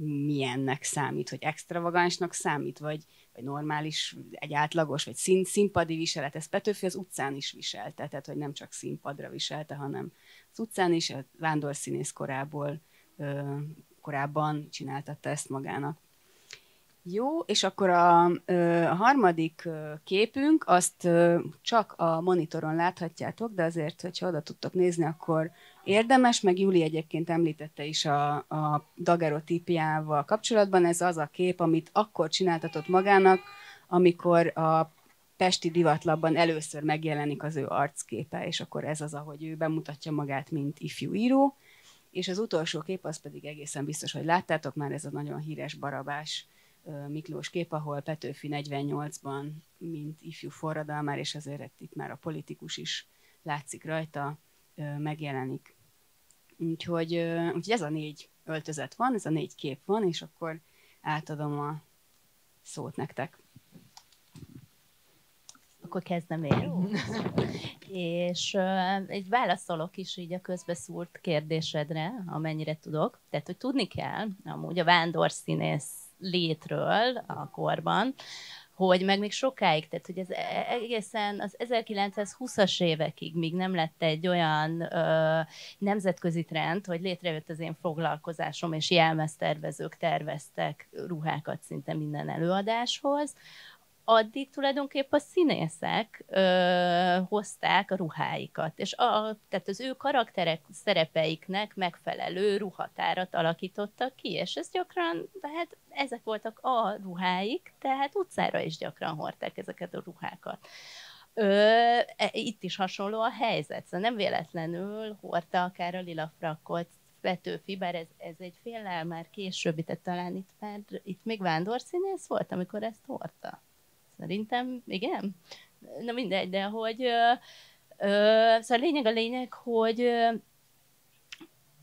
milyennek számít, hogy extravagansnak számít, vagy, vagy normális, egy átlagos, vagy szín, színpadi viselet. Ez Petőfi az utcán is viselte, tehát hogy nem csak színpadra viselte, hanem az utcán is, a vándorszínész korából, korábban csináltatta ezt magának. Jó, és akkor a, a harmadik képünk, azt csak a monitoron láthatjátok, de azért, hogyha oda tudtok nézni, akkor érdemes, meg Júli egyébként említette is a, a dagerotípiával kapcsolatban, ez az a kép, amit akkor csináltatott magának, amikor a Pesti divatlapban először megjelenik az ő arcképe, és akkor ez az, ahogy ő bemutatja magát, mint ifjú író. És az utolsó kép, az pedig egészen biztos, hogy láttátok már, ez a nagyon híres barabás Miklós kép, ahol Petőfi 48-ban, mint ifjú forradalmár, és ezért itt már a politikus is látszik rajta, megjelenik. Úgyhogy, úgyhogy ez a négy öltözet van, ez a négy kép van, és akkor átadom a szót nektek. Akkor kezdem én. és uh, egy válaszolok is így a közbeszúrt kérdésedre, amennyire tudok. Tehát, hogy tudni kell, amúgy a vándorszínész létről a korban, hogy meg még sokáig, tehát hogy ez e-, egészen az 1920-as évekig még nem lett egy olyan ö, nemzetközi trend, hogy létrejött az én foglalkozásom, és jelmeztervezők terveztek ruhákat szinte minden előadáshoz, addig tulajdonképpen a színészek ö, hozták a ruháikat, és a, tehát az ő karakterek, szerepeiknek megfelelő ruhatárat alakítottak ki, és ez gyakran, tehát ezek voltak a ruháik, tehát utcára is gyakran hordták ezeket a ruhákat. Ö, e, itt is hasonló a helyzet, szóval nem véletlenül hordta akár a lila frakkot Petőfi, bár ez, ez egy féllel már későbbi, tehát talán itt, már, itt még vándorszínész volt, amikor ezt hordta. Szerintem igen. Na mindegy, de hogy ö, ö, szóval a lényeg a lényeg, hogy ö,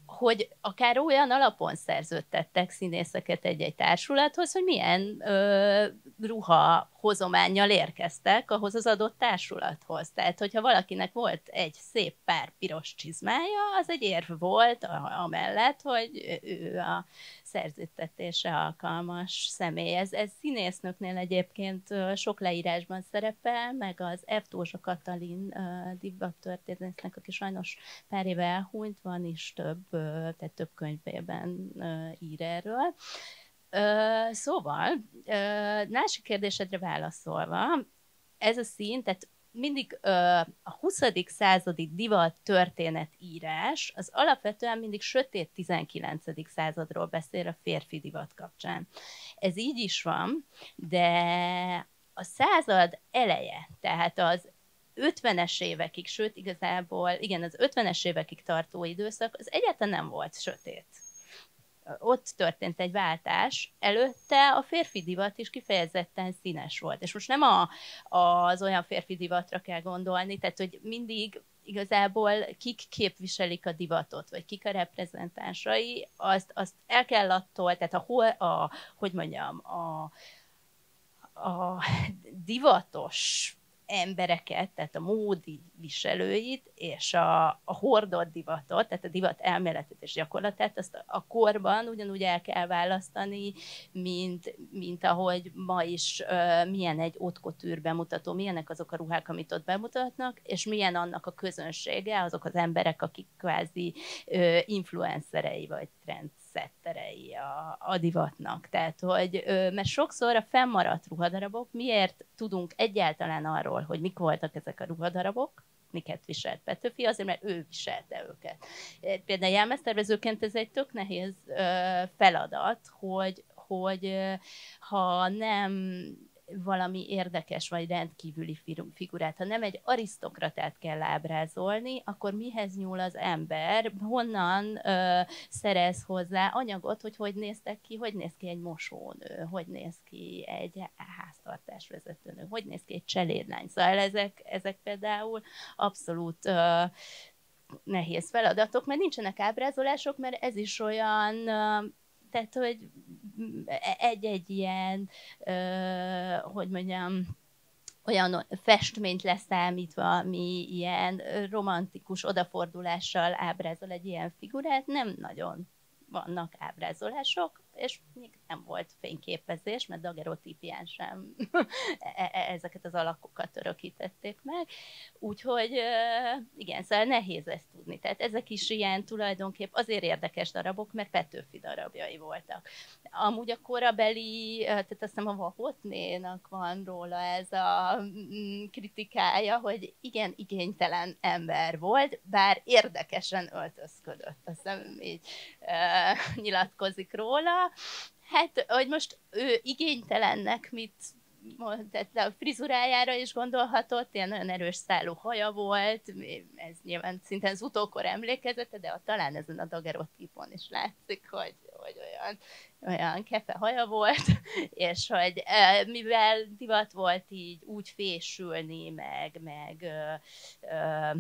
hogy akár olyan alapon szerződtettek színészeket egy-egy társulathoz, hogy milyen ö, ruha hozományjal érkeztek ahhoz az adott társulathoz. Tehát, hogyha valakinek volt egy szép pár piros csizmája, az egy érv volt amellett, hogy ő a szerződtetése alkalmas személy. Ez, ez színésznöknél egyébként sok leírásban szerepel, meg az F. Tózsa Katalin divattörténésznek, aki sajnos pár éve elhunyt, van is több, tehát több könyvében ír erről. Szóval, másik kérdésedre válaszolva, ez a szín, tehát mindig ö, a 20. századi divat történetírás az alapvetően mindig sötét 19. századról beszél a férfi divat kapcsán. Ez így is van, de a század eleje, tehát az 50-es évekig, sőt igazából igen, az 50-es évekig tartó időszak, az egyáltalán nem volt sötét ott történt egy váltás, előtte a férfi divat is kifejezetten színes volt. És most nem a, az olyan férfi divatra kell gondolni, tehát hogy mindig igazából kik képviselik a divatot, vagy kik a reprezentánsai, azt, azt el kell attól, tehát a, a hogy mondjam, a, a divatos embereket, tehát a módi viselőit és a, a hordott divatot, tehát a divat elméletet és gyakorlatát, azt a korban ugyanúgy el kell választani, mint, mint ahogy ma is uh, milyen egy otkotűr bemutató, milyenek azok a ruhák, amit ott bemutatnak, és milyen annak a közönsége, azok az emberek, akik kvázi uh, influencerei vagy trend szetterei a, a divatnak. Tehát, hogy, mert sokszor a fennmaradt ruhadarabok, miért tudunk egyáltalán arról, hogy mik voltak ezek a ruhadarabok, miket viselt Petőfi, azért, mert ő viselte őket. Például jelmeztervezőként ez egy tök nehéz feladat, hogy, hogy ha nem valami érdekes vagy rendkívüli figurát. Ha nem egy arisztokratát kell ábrázolni, akkor mihez nyúl az ember? Honnan ö, szerez hozzá anyagot, hogy hogy néztek ki, hogy néz ki egy mosónő, hogy néz ki egy háztartásvezetőnő, hogy néz ki egy cselédlány. Szóval ezek, ezek például abszolút ö, nehéz feladatok, mert nincsenek ábrázolások, mert ez is olyan tehát, hogy egy-egy ilyen, hogy mondjam, olyan festményt leszámítva, ami ilyen romantikus odafordulással ábrázol egy ilyen figurát, nem nagyon vannak ábrázolások, és még nem volt fényképezés, mert dagerotípián sem e, e, ezeket az alakokat örökítették meg. Úgyhogy igen, szóval nehéz ezt tudni. Tehát ezek is ilyen tulajdonképp azért érdekes darabok, mert Petőfi darabjai voltak. Amúgy a korabeli, tehát azt hiszem a Vahotnénak van róla ez a mm, kritikája, hogy igen, igénytelen ember volt, bár érdekesen öltözködött. Azt hiszem így nyilatkozik róla, Hát, hogy most ő igénytelennek mit tehát a frizurájára is gondolhatott, ilyen nagyon erős szálló haja volt, ez nyilván szinte az utókor emlékezete, de a, talán ezen a dagerottípon is látszik, hogy, hogy olyan, olyan kefe haja volt, és hogy mivel divat volt így úgy fésülni, meg, meg ö, ö,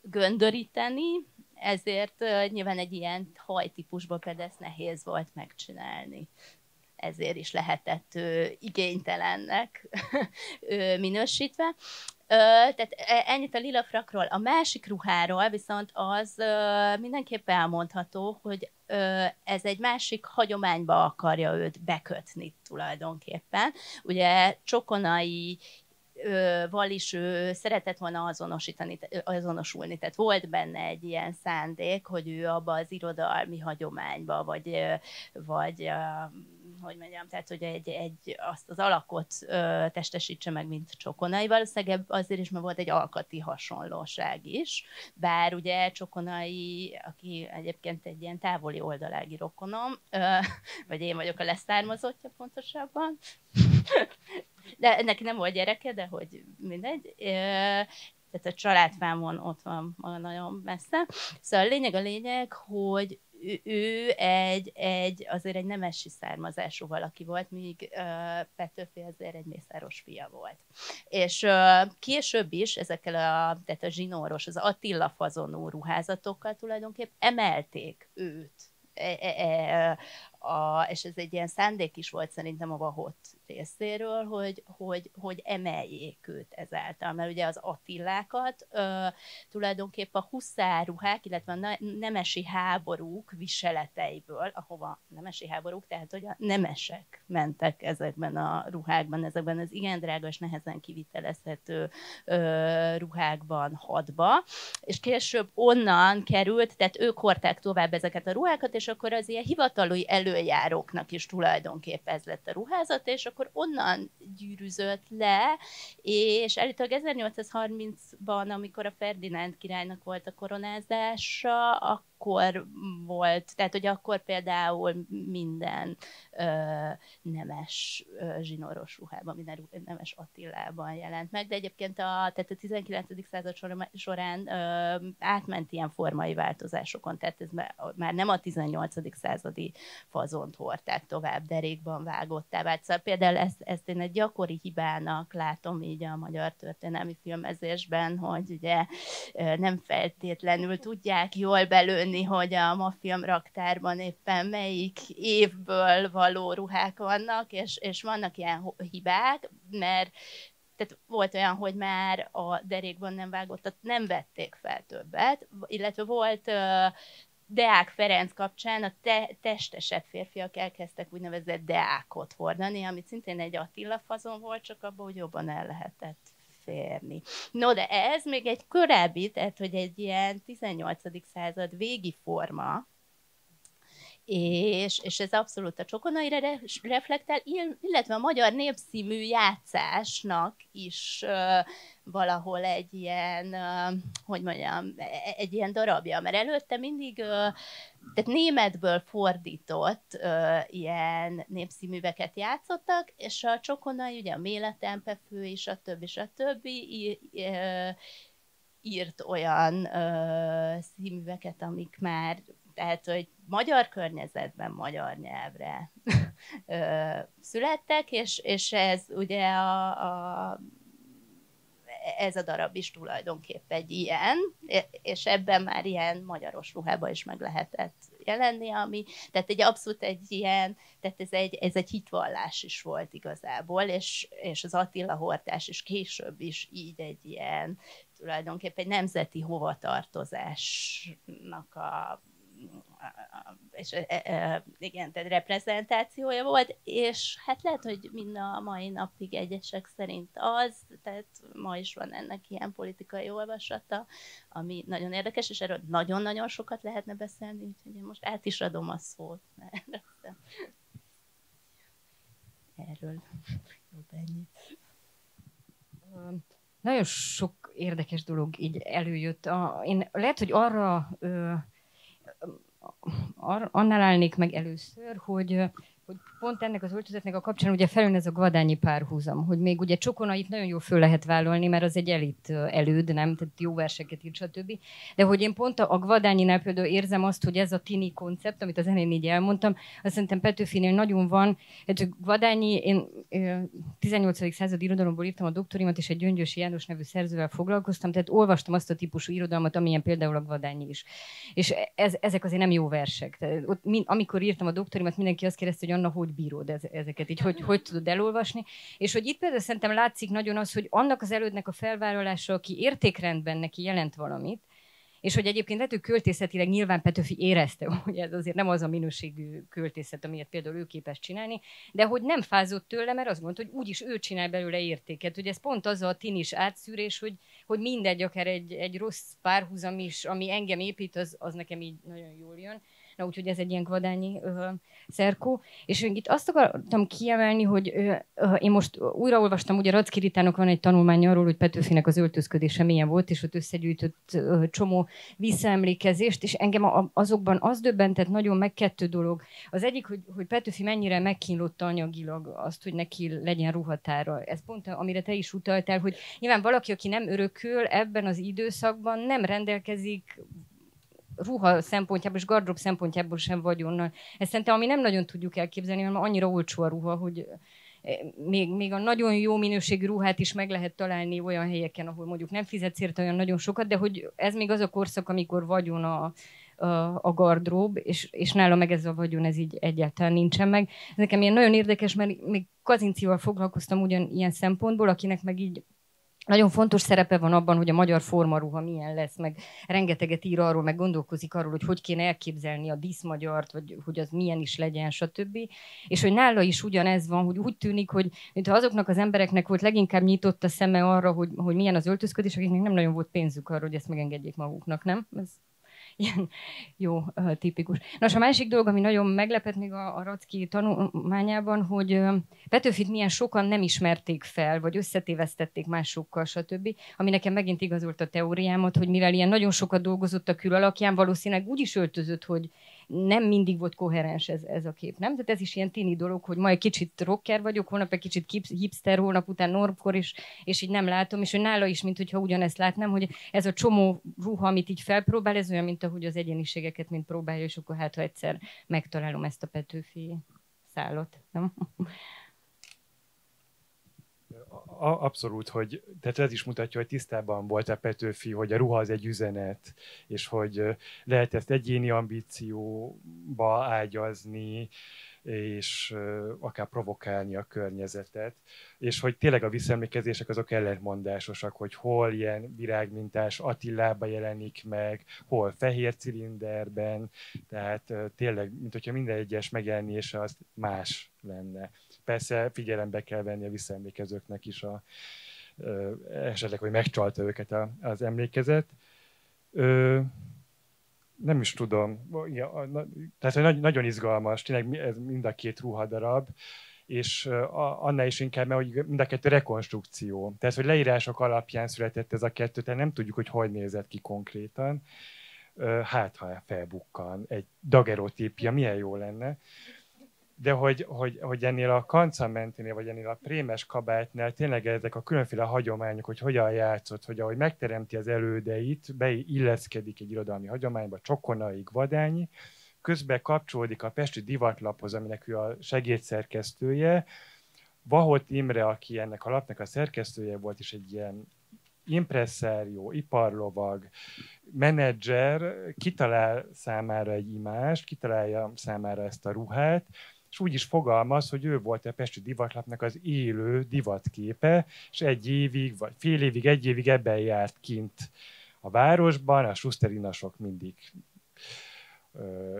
göndöríteni, ezért nyilván egy ilyen hajtípusban például ezt nehéz volt megcsinálni. Ezért is lehetett uh, igénytelennek uh, minősítve. Uh, tehát e, ennyit a lila frakról. A másik ruháról viszont az uh, mindenképp elmondható, hogy uh, ez egy másik hagyományba akarja őt bekötni tulajdonképpen. Ugye csokonai val is ő szeretett volna azonosítani, azonosulni. Tehát volt benne egy ilyen szándék, hogy ő abba az irodalmi hagyományba, vagy, vagy hogy mondjam, tehát hogy egy, egy, azt az alakot ö, testesítse meg, mint Csokonai. Valószínűleg azért is, mert volt egy alkati hasonlóság is, bár ugye Csokonai, aki egyébként egy ilyen távoli oldalági rokonom, ö, vagy én vagyok a leszármazottja pontosabban, de neki nem volt gyereke, de hogy mindegy. Tehát a családfámon ott van nagyon messze. Szóval a lényeg a lényeg, hogy ő egy, egy azért egy nemesi származású valaki volt, míg Petőfi azért egy mészáros fia volt. És később is ezekkel a, tehát a zsinóros, az Attila fazonú ruházatokkal tulajdonképp emelték őt E, e, e, a, és ez egy ilyen szándék is volt szerintem a Vahot részéről, hogy, hogy, hogy emeljék őt ezáltal, mert ugye az Attilákat ö, tulajdonképp a huszáruhák, illetve a nemesi háborúk viseleteiből, ahova nemesi háborúk, tehát hogy a nemesek mentek ezekben a ruhákban, ezekben az igen drága és nehezen kivitelezhető ö, ruhákban hadba, és később onnan került, tehát ők hordták tovább ezeket a ruhákat, és akkor az ilyen hivatali előjáróknak is tulajdonképp ez lett a ruházat, és akkor onnan gyűrűzött le, és elítólag 1830-ban, amikor a Ferdinánd királynak volt a koronázása, akkor volt, tehát hogy akkor például minden ö, nemes ö, zsinoros ruhában, minden nemes Attilában jelent meg, de egyébként a, tehát a 19. század során ö, átment ilyen formai változásokon, tehát ez már nem a 18. századi fazont hordták tovább, derékban vágottá vált. Szóval például ezt, ezt én egy gyakori hibának látom így a magyar történelmi filmezésben, hogy ugye nem feltétlenül tudják jól belőni, hogy a ma raktárban éppen melyik évből való ruhák vannak, és, és vannak ilyen hibák, mert tehát volt olyan, hogy már a derékban nem vágottat, nem vették fel többet, illetve volt Deák Ferenc kapcsán a te- testesebb férfiak elkezdtek úgynevezett deákot hordani, ami szintén egy Attila fazon volt, csak abban, hogy jobban el lehetett férni. No, de ez még egy korábbi, tehát hogy egy ilyen 18. század végi forma, és, és ez abszolút a csokonaira reflektál, illetve a magyar népszínű játszásnak is valahol egy ilyen, hogy mondjam, e, egy ilyen darabja, mert előtte mindig, tehát németből fordított ilyen népszínműveket játszottak, és a csokonai, ugye a Méletempefő és a többi, és a többi, írt olyan színműveket, amik már tehát, hogy magyar környezetben magyar nyelvre születtek, és, és ez ugye a, a ez a darab is tulajdonképp egy ilyen, és ebben már ilyen magyaros ruhába is meg lehetett jelenni, ami, tehát egy abszolút egy ilyen, tehát ez egy, ez egy hitvallás is volt igazából, és, és az Attila hortás is később is így egy ilyen, tulajdonképpen egy nemzeti hovatartozásnak a és igen, tehát reprezentációja volt, és hát lehet, hogy mind a mai napig egyesek szerint az, tehát ma is van ennek ilyen politikai olvasata, ami nagyon érdekes, és erről nagyon-nagyon sokat lehetne beszélni, úgyhogy én most át is adom a szót, mert erről jobb ennyit. Nagyon sok érdekes dolog így előjött. A, én lehet, hogy arra ö, annál állnék meg először, hogy hogy pont ennek az öltözetnek a kapcsán ugye felül ez a gvadányi párhuzam, hogy még ugye Csokonait nagyon jól föl lehet vállalni, mert az egy elit előd, nem? Tehát jó verseket írt, stb. De hogy én pont a Gvadányinál például érzem azt, hogy ez a tini koncept, amit az elején így elmondtam, azt szerintem Petőfinél nagyon van. Hát Gvadányi, én 18. század irodalomból írtam a doktorimat, és egy Gyöngyösi János nevű szerzővel foglalkoztam, tehát olvastam azt a típusú irodalmat, amilyen például a Gvadányi is. És ez, ezek azért nem jó versek. Tehát ott, amikor írtam a doktorimat, mindenki azt kérdezte, hogy Anna, hogy bírod ezeket, így hogy, hogy tudod elolvasni. És hogy itt például szerintem látszik nagyon az, hogy annak az elődnek a felvállalása, aki értékrendben neki jelent valamit, és hogy egyébként lehet, hogy költészetileg nyilván Petőfi érezte, hogy ez azért nem az a minőségű költészet, amiért például ő képes csinálni, de hogy nem fázott tőle, mert azt mondta, hogy úgyis ő csinál belőle értéket. Hogy ez pont az a tinis átszűrés, hogy, hogy mindegy, akár egy, egy rossz párhuzam is, ami engem épít, az, az nekem így nagyon jól jön. Na, úgyhogy ez egy ilyen kvadányi ö, szerkó. És még itt azt akartam kiemelni, hogy ö, ö, én most újraolvastam, ugye Racki Ritának van egy tanulmány arról, hogy Petőfinek az öltözködése milyen volt, és ott összegyűjtött ö, csomó visszaemlékezést, és engem a, azokban az döbbentett nagyon meg kettő dolog. Az egyik, hogy, hogy Petőfi mennyire megkínlotta anyagilag azt, hogy neki legyen ruhatára. Ez pont, amire te is utaltál, hogy nyilván valaki, aki nem örököl ebben az időszakban, nem rendelkezik ruha szempontjából és gardrób szempontjából sem vagyonnal. Ezt szerintem, ami nem nagyon tudjuk elképzelni, mert annyira olcsó a ruha, hogy eh, még, még a nagyon jó minőségű ruhát is meg lehet találni olyan helyeken, ahol mondjuk nem fizetsz érte olyan nagyon sokat, de hogy ez még az a korszak, amikor vagyon a, a gardrób, és, és nála meg ez a vagyon, ez így egyáltalán nincsen meg. Ez nekem ilyen nagyon érdekes, mert még Kazincival foglalkoztam ugyan ilyen szempontból, akinek meg így nagyon fontos szerepe van abban, hogy a magyar formaruha milyen lesz, meg rengeteget ír arról, meg gondolkozik arról, hogy hogy kéne elképzelni a díszmagyart, vagy hogy az milyen is legyen, stb. És hogy nála is ugyanez van, hogy úgy tűnik, hogy mintha azoknak az embereknek volt leginkább nyitott a szeme arra, hogy, hogy milyen az öltözködés, akiknek nem nagyon volt pénzük arra, hogy ezt megengedjék maguknak, nem? Ez ilyen jó, tipikus. Nos, a másik dolog, ami nagyon meglepett még a, a Racki tanulmányában, hogy Petőfit milyen sokan nem ismerték fel, vagy összetévesztették másokkal, stb. Ami nekem megint igazolt a teóriámat, hogy mivel ilyen nagyon sokat dolgozott a külalakján, valószínűleg úgy is öltözött, hogy nem mindig volt koherens ez, ez a kép, nem? Tehát ez is ilyen tini dolog, hogy ma egy kicsit rocker vagyok, holnap egy kicsit hipster, holnap után normkor is, és így nem látom, és hogy nála is, mint hogyha ugyanezt látnám, hogy ez a csomó ruha, amit így felpróbál, ez olyan, mint ahogy az egyéniségeket, mint próbálja, és akkor hát, ha egyszer megtalálom ezt a Petőfi szállot, nem? Abszolút, hogy tehát ez is mutatja, hogy tisztában volt a Petőfi, hogy a ruha az egy üzenet, és hogy lehet ezt egyéni ambícióba ágyazni, és akár provokálni a környezetet, és hogy tényleg a visszaemlékezések azok ellentmondásosak, hogy hol ilyen virágmintás Attilába jelenik meg, hol fehér cilinderben, tehát tényleg, mint hogyha minden egyes megjelenése az más lenne. Persze figyelembe kell venni a visszaemlékezőknek is a, esetleg, hogy megcsalta őket az emlékezet. Nem is tudom. Tehát nagyon izgalmas, tényleg ez mind a két ruhadarab, és annál is inkább, mert hogy mind a kettő rekonstrukció. Tehát, hogy leírások alapján született ez a kettő, tehát nem tudjuk, hogy hogy nézett ki konkrétan. Hát, ha felbukkan egy dagerotípia, milyen jó lenne de hogy, hogy, hogy ennél a kancamentinél, vagy ennél a prémes kabátnál tényleg ezek a különféle hagyományok, hogy hogyan játszott, hogy ahogy megteremti az elődeit, beilleszkedik egy irodalmi hagyományba, csokonaig, vadányi, közben kapcsolódik a Pesti divatlaphoz, aminek ő a segédszerkesztője, Vahot Imre, aki ennek a lapnak a szerkesztője volt, és egy ilyen impresszárió, iparlovag, menedzser kitalál számára egy imást, kitalálja számára ezt a ruhát, és úgy is fogalmaz, hogy ő volt a Pesti Divatlapnak az élő divatképe, és egy évig, vagy fél évig, egy évig ebben járt kint a városban, a Schusterinasok mindig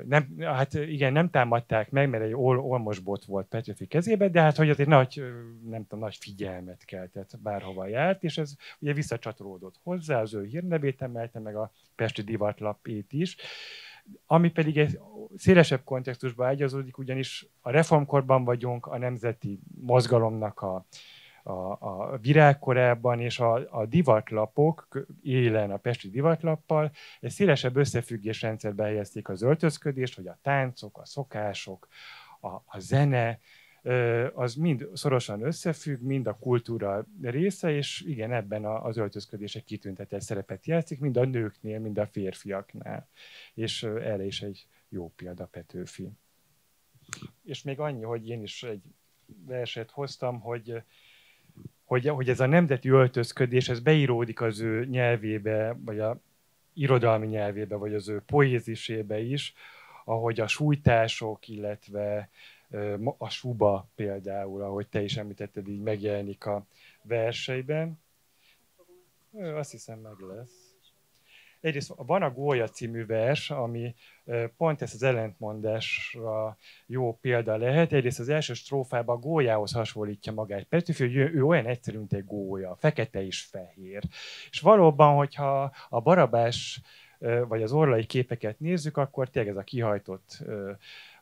nem, hát igen, nem támadták meg, mert egy ol, olmosbot volt Petőfi kezében, de hát hogy azért nagy, nem tudom, nagy figyelmet keltett bárhova járt, és ez ugye visszacsatolódott hozzá, az ő hírnevét emelte, meg a Pesti Divatlapét is ami pedig egy szélesebb kontextusba ágyazódik, ugyanis a reformkorban vagyunk, a nemzeti mozgalomnak a, a, a virágkorában, és a, a divatlapok élen a Pesti divatlappal egy szélesebb összefüggés rendszerbe helyezték az öltözködést, hogy a táncok, a szokások, a, a zene, az mind szorosan összefügg, mind a kultúra része, és igen, ebben az öltözködések kitüntetett szerepet játszik, mind a nőknél, mind a férfiaknál. És erre is egy jó példa Petőfi. És még annyi, hogy én is egy verset hoztam, hogy, hogy, hogy ez a nemzeti öltözködés, ez beíródik az ő nyelvébe, vagy a irodalmi nyelvébe, vagy az ő poézisébe is, ahogy a sújtások, illetve a Suba például, ahogy te is említetted, így megjelenik a verseiben. Azt hiszem meg lesz. Egyrészt van a Gólya című vers, ami pont ezt az ellentmondásra jó példa lehet. Egyrészt az első strófában a gólyához hasonlítja magát Petőfi, hogy ő, ő olyan egyszerű, mint egy gólya, fekete és fehér. És valóban, hogyha a barabás vagy az orlai képeket nézzük, akkor tényleg ez a kihajtott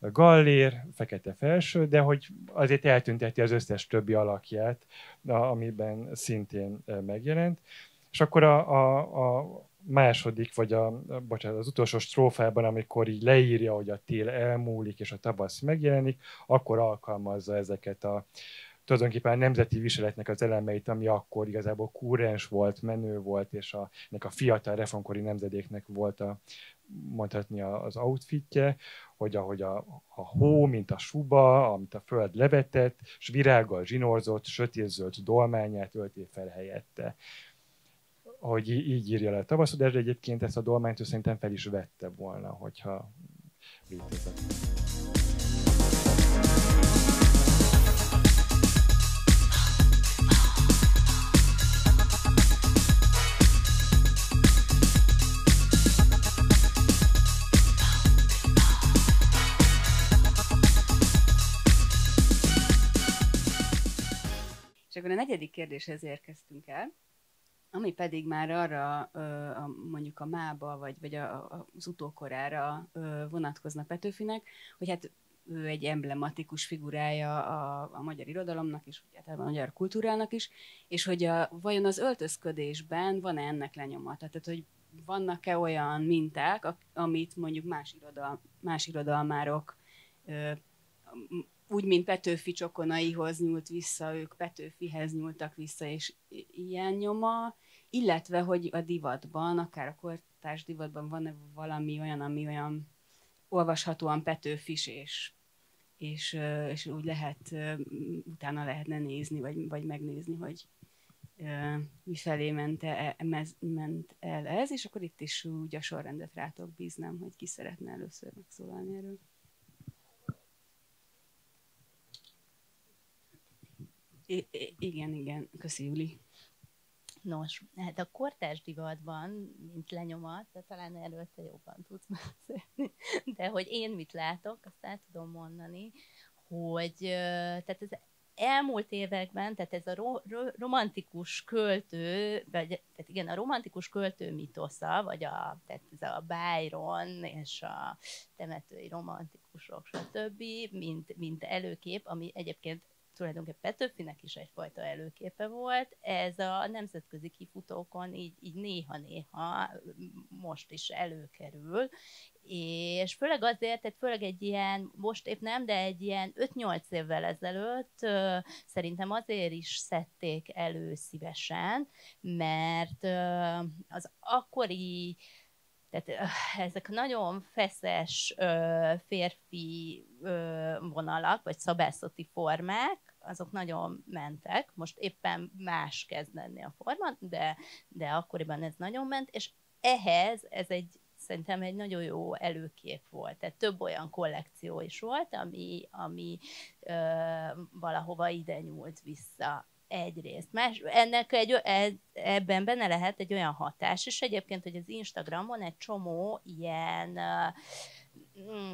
gallér, fekete felső, de hogy azért eltünteti az összes többi alakját, amiben szintén megjelent. És akkor a, a, a második, vagy a, bocsánat, az utolsó strófában, amikor így leírja, hogy a tél elmúlik és a tavasz megjelenik, akkor alkalmazza ezeket a tulajdonképpen a nemzeti viseletnek az elemeit, ami akkor igazából kúrens volt, menő volt, és a, ennek a fiatal reformkori nemzedéknek volt a, mondhatni az outfitje, hogy ahogy a, a hó, mint a suba, amit a föld levetett, és virággal zsinórzott, sötétzöld dolmányát ölté fel helyette. ahogy így írja le Tavaszod, de egyébként ezt a dolmányt ő szerintem fel is vette volna, hogyha létezett. Akkor a negyedik kérdéshez érkeztünk el, ami pedig már arra a, mondjuk a mába, vagy, vagy a, a, az utókorára vonatkozna Petőfinek, hogy hát ő egy emblematikus figurája a, a magyar irodalomnak is, vagy általában a magyar kultúrának is, és hogy a, vajon az öltözködésben van-e ennek lenyomata? Tehát, hogy vannak-e olyan minták, amit mondjuk más, irodal, más irodalmárok úgy, mint Petőfi csokonaihoz nyúlt vissza, ők Petőfihez nyúltak vissza, és ilyen nyoma, illetve, hogy a divatban, akár a kortárs divatban van-e valami olyan, ami olyan olvashatóan Petőfis, és, és, és úgy lehet, utána lehetne nézni, vagy, vagy megnézni, hogy mifelé ment, e, ment el ez, és akkor itt is úgy a sorrendet rátok bíznám, hogy ki szeretne először megszólalni erről. I- igen, igen. Köszi, Juli. Nos, hát a kortás divatban, mint lenyomat, de talán erről te jobban tudsz beszélni, de hogy én mit látok, azt el tudom mondani, hogy tehát ez elmúlt években, tehát ez a ro- ro- romantikus költő, vagy tehát igen, a romantikus költő mitosza, vagy a, tehát ez a Byron és a temetői romantikusok, stb., mint, mint előkép, ami egyébként tulajdonképpen Petőfinek is egyfajta előképe volt. Ez a nemzetközi kifutókon így, így néha-néha most is előkerül, és főleg azért, tehát főleg egy ilyen, most épp nem, de egy ilyen 5-8 évvel ezelőtt szerintem azért is szedték elő szívesen, mert az akkori tehát ezek nagyon feszes ö, férfi ö, vonalak, vagy szabászati formák, azok nagyon mentek. Most éppen más kezd lenni a forma, de, de akkoriban ez nagyon ment, és ehhez ez egy szerintem egy nagyon jó előkép volt. Tehát több olyan kollekció is volt, ami, ami ö, valahova ide nyúlt vissza egyrészt. Más, ennek egy, e, ebben benne lehet egy olyan hatás is egyébként, hogy az Instagramon egy csomó ilyen mm,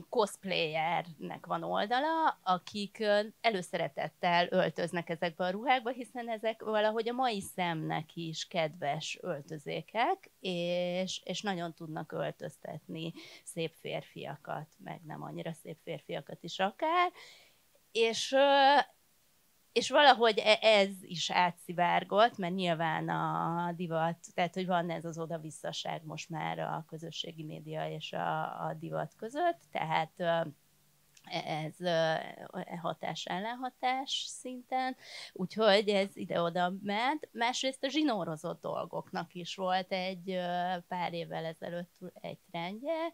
cosplayernek van oldala, akik előszeretettel öltöznek ezekbe a ruhákba, hiszen ezek valahogy a mai szemnek is kedves öltözékek, és, és nagyon tudnak öltöztetni szép férfiakat, meg nem annyira szép férfiakat is akár, és és valahogy e- ez is átszivárgott, mert nyilván a divat, tehát hogy van ez az oda-visszaság most már a közösségi média és a, a divat között, tehát ez hatás ellenhatás szinten, úgyhogy ez ide-oda ment. Másrészt a zsinórozott dolgoknak is volt egy pár évvel ezelőtt egy trendje,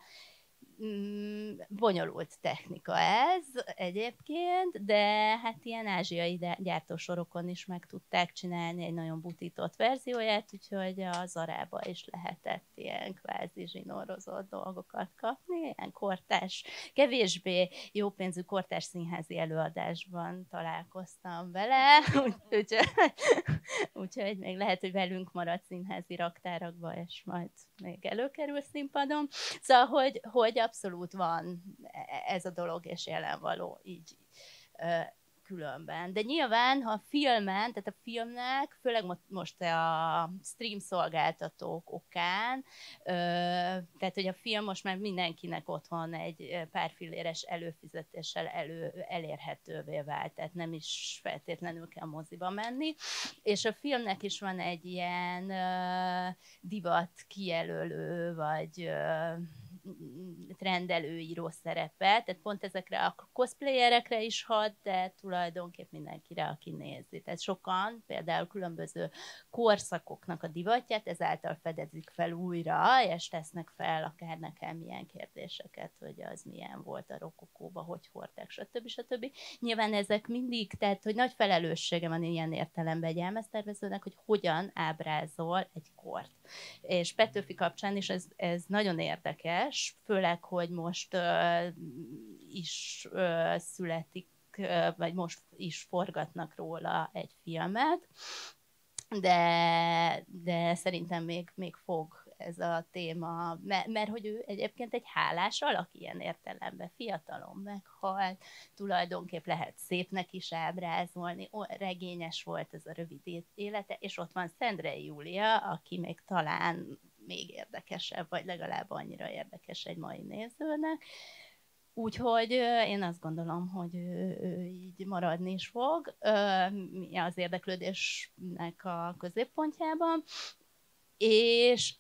bonyolult technika ez egyébként, de hát ilyen ázsiai gyártósorokon is meg tudták csinálni egy nagyon butított verzióját, úgyhogy a zarába is lehetett ilyen kvázi zsinórozott dolgokat kapni, ilyen kortás, kevésbé jó pénzű kortás színházi előadásban találkoztam vele, úgyhogy, úgyhogy még lehet, hogy velünk marad színházi raktárakba, és majd még előkerül színpadon. Szóval, hogy, hogy abszolút van ez a dolog, és jelen való így különben. De nyilván, ha a filmen, tehát a filmnek, főleg most a stream szolgáltatók okán, tehát hogy a film most már mindenkinek otthon egy pár filléres előfizetéssel elő, elérhetővé vált, tehát nem is feltétlenül kell moziba menni, és a filmnek is van egy ilyen divat kijelölő, vagy trendelőíró szerepe, tehát pont ezekre a cosplayerekre is hat, de tulajdonképp mindenkire, aki nézi. Tehát sokan például különböző korszakoknak a divatját ezáltal fedezik fel újra, és tesznek fel akár nekem milyen kérdéseket, hogy az milyen volt a rokokóba, hogy hordták, stb. stb. Nyilván ezek mindig, tehát hogy nagy felelőssége van ilyen értelemben egy elmesztervezőnek, hogy hogyan ábrázol egy kort. És Petőfi kapcsán is ez, ez nagyon érdekes, főleg, hogy most uh, is uh, születik, uh, vagy most is forgatnak róla egy filmet, de, de szerintem még, még fog ez a téma, mert, mert hogy ő egyébként egy hálás alak ilyen értelemben, fiatalon meghalt, tulajdonképp lehet szépnek is ábrázolni, regényes volt ez a rövid élete, és ott van Szendrei Júlia, aki még talán még érdekesebb, vagy legalább annyira érdekes egy mai nézőnek. Úgyhogy én azt gondolom, hogy ő, így maradni is fog az érdeklődésnek a középpontjában. És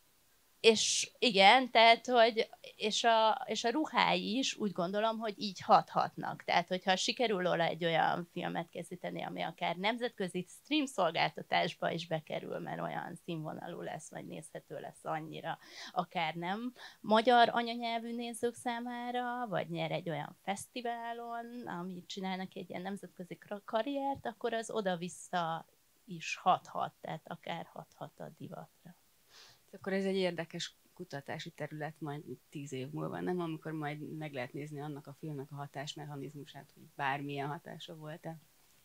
és igen, tehát, hogy és a, és a ruhái is úgy gondolom, hogy így hathatnak. Tehát, hogyha sikerül róla egy olyan filmet készíteni, ami akár nemzetközi stream szolgáltatásba is bekerül, mert olyan színvonalú lesz, vagy nézhető lesz annyira, akár nem magyar anyanyelvű nézők számára, vagy nyer egy olyan fesztiválon, amit csinálnak egy ilyen nemzetközi karriert, akkor az oda-vissza is hathat, tehát akár hathat a divatra. Akkor ez egy érdekes kutatási terület majd tíz év múlva, nem? Amikor majd meg lehet nézni annak a filmnek a hatásmechanizmusát, hogy bármilyen hatása volt-e.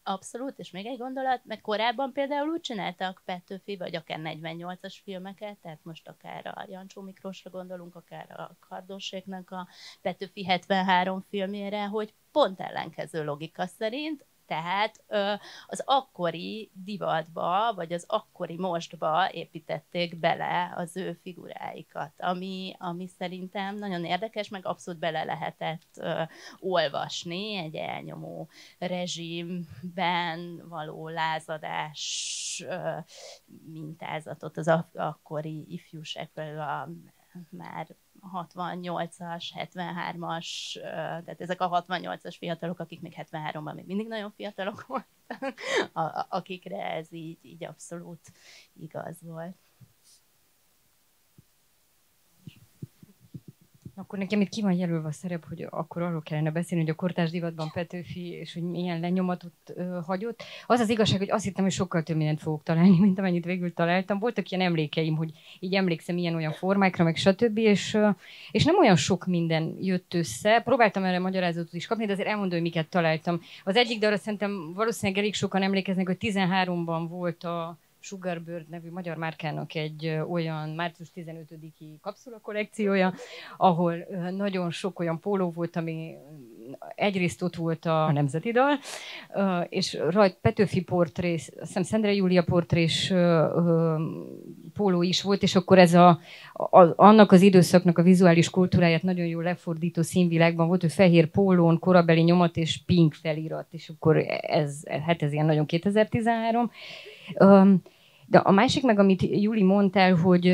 Abszolút, és még egy gondolat, meg korábban például úgy csináltak Petőfi, vagy akár 48-as filmeket, tehát most akár a Jancsó Miklósra gondolunk, akár a Kardosséknak a Petőfi 73 filmjére, hogy pont ellenkező logika szerint tehát az akkori divatba, vagy az akkori mostba építették bele az ő figuráikat, ami, ami szerintem nagyon érdekes, meg abszolút bele lehetett olvasni egy elnyomó rezsimben való lázadás mintázatot az akkori ifjúság, a már 68-as, 73-as, tehát ezek a 68-as fiatalok, akik még 73-ban még mindig nagyon fiatalok voltak, akikre ez így, így abszolút igaz volt. Akkor nekem itt ki van jelölve a szerep, hogy akkor arról kellene beszélni, hogy a kortás divatban Petőfi, és hogy milyen lenyomatot ö, hagyott. Az az igazság, hogy azt hittem, hogy sokkal több mindent fogok találni, mint amennyit végül találtam. Voltak ilyen emlékeim, hogy így emlékszem ilyen-olyan formákra, meg stb. És, ö, és nem olyan sok minden jött össze. Próbáltam erre magyarázatot is kapni, de azért elmondom, hogy miket találtam. Az egyik, de arra szerintem valószínűleg elég sokan emlékeznek, hogy 13-ban volt a Sugarbird nevű magyar márkának egy olyan március 15-i kapszula kollekciója, ahol nagyon sok olyan póló volt, ami egyrészt ott volt a nemzeti dal, és rajt Petőfi portré, azt hiszem Szendre Júlia portrés póló is volt, és akkor ez a, a, annak az időszaknak a vizuális kultúráját nagyon jól lefordító színvilágban volt, hogy fehér pólón, korabeli nyomat és pink felirat, és akkor ez, hát ez ilyen nagyon 2013. De a másik meg, amit Juli mondtál, hogy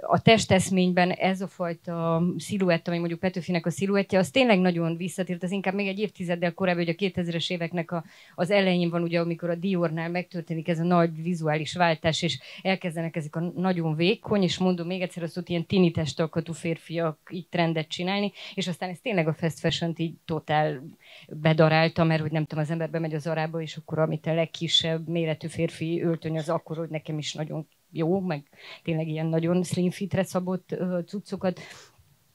a testeszményben ez a fajta sziluett, ami mondjuk Petőfinek a sziluettje, az tényleg nagyon visszatért, az inkább még egy évtizeddel korábban, hogy a 2000-es éveknek a, az elején van, ugye, amikor a Diornál megtörténik ez a nagy vizuális váltás, és elkezdenek ezek a nagyon vékony, és mondom még egyszer azt, hogy ilyen tini testalkatú férfiak így trendet csinálni, és aztán ez tényleg a fast fashion így totál bedarálta, mert hogy nem tudom, az ember bemegy az arába, és akkor amit a legkisebb méretű férfi öltöny az akkor, hogy nekem is nagyon jó, meg tényleg ilyen nagyon slim fitre szabott cuccokat.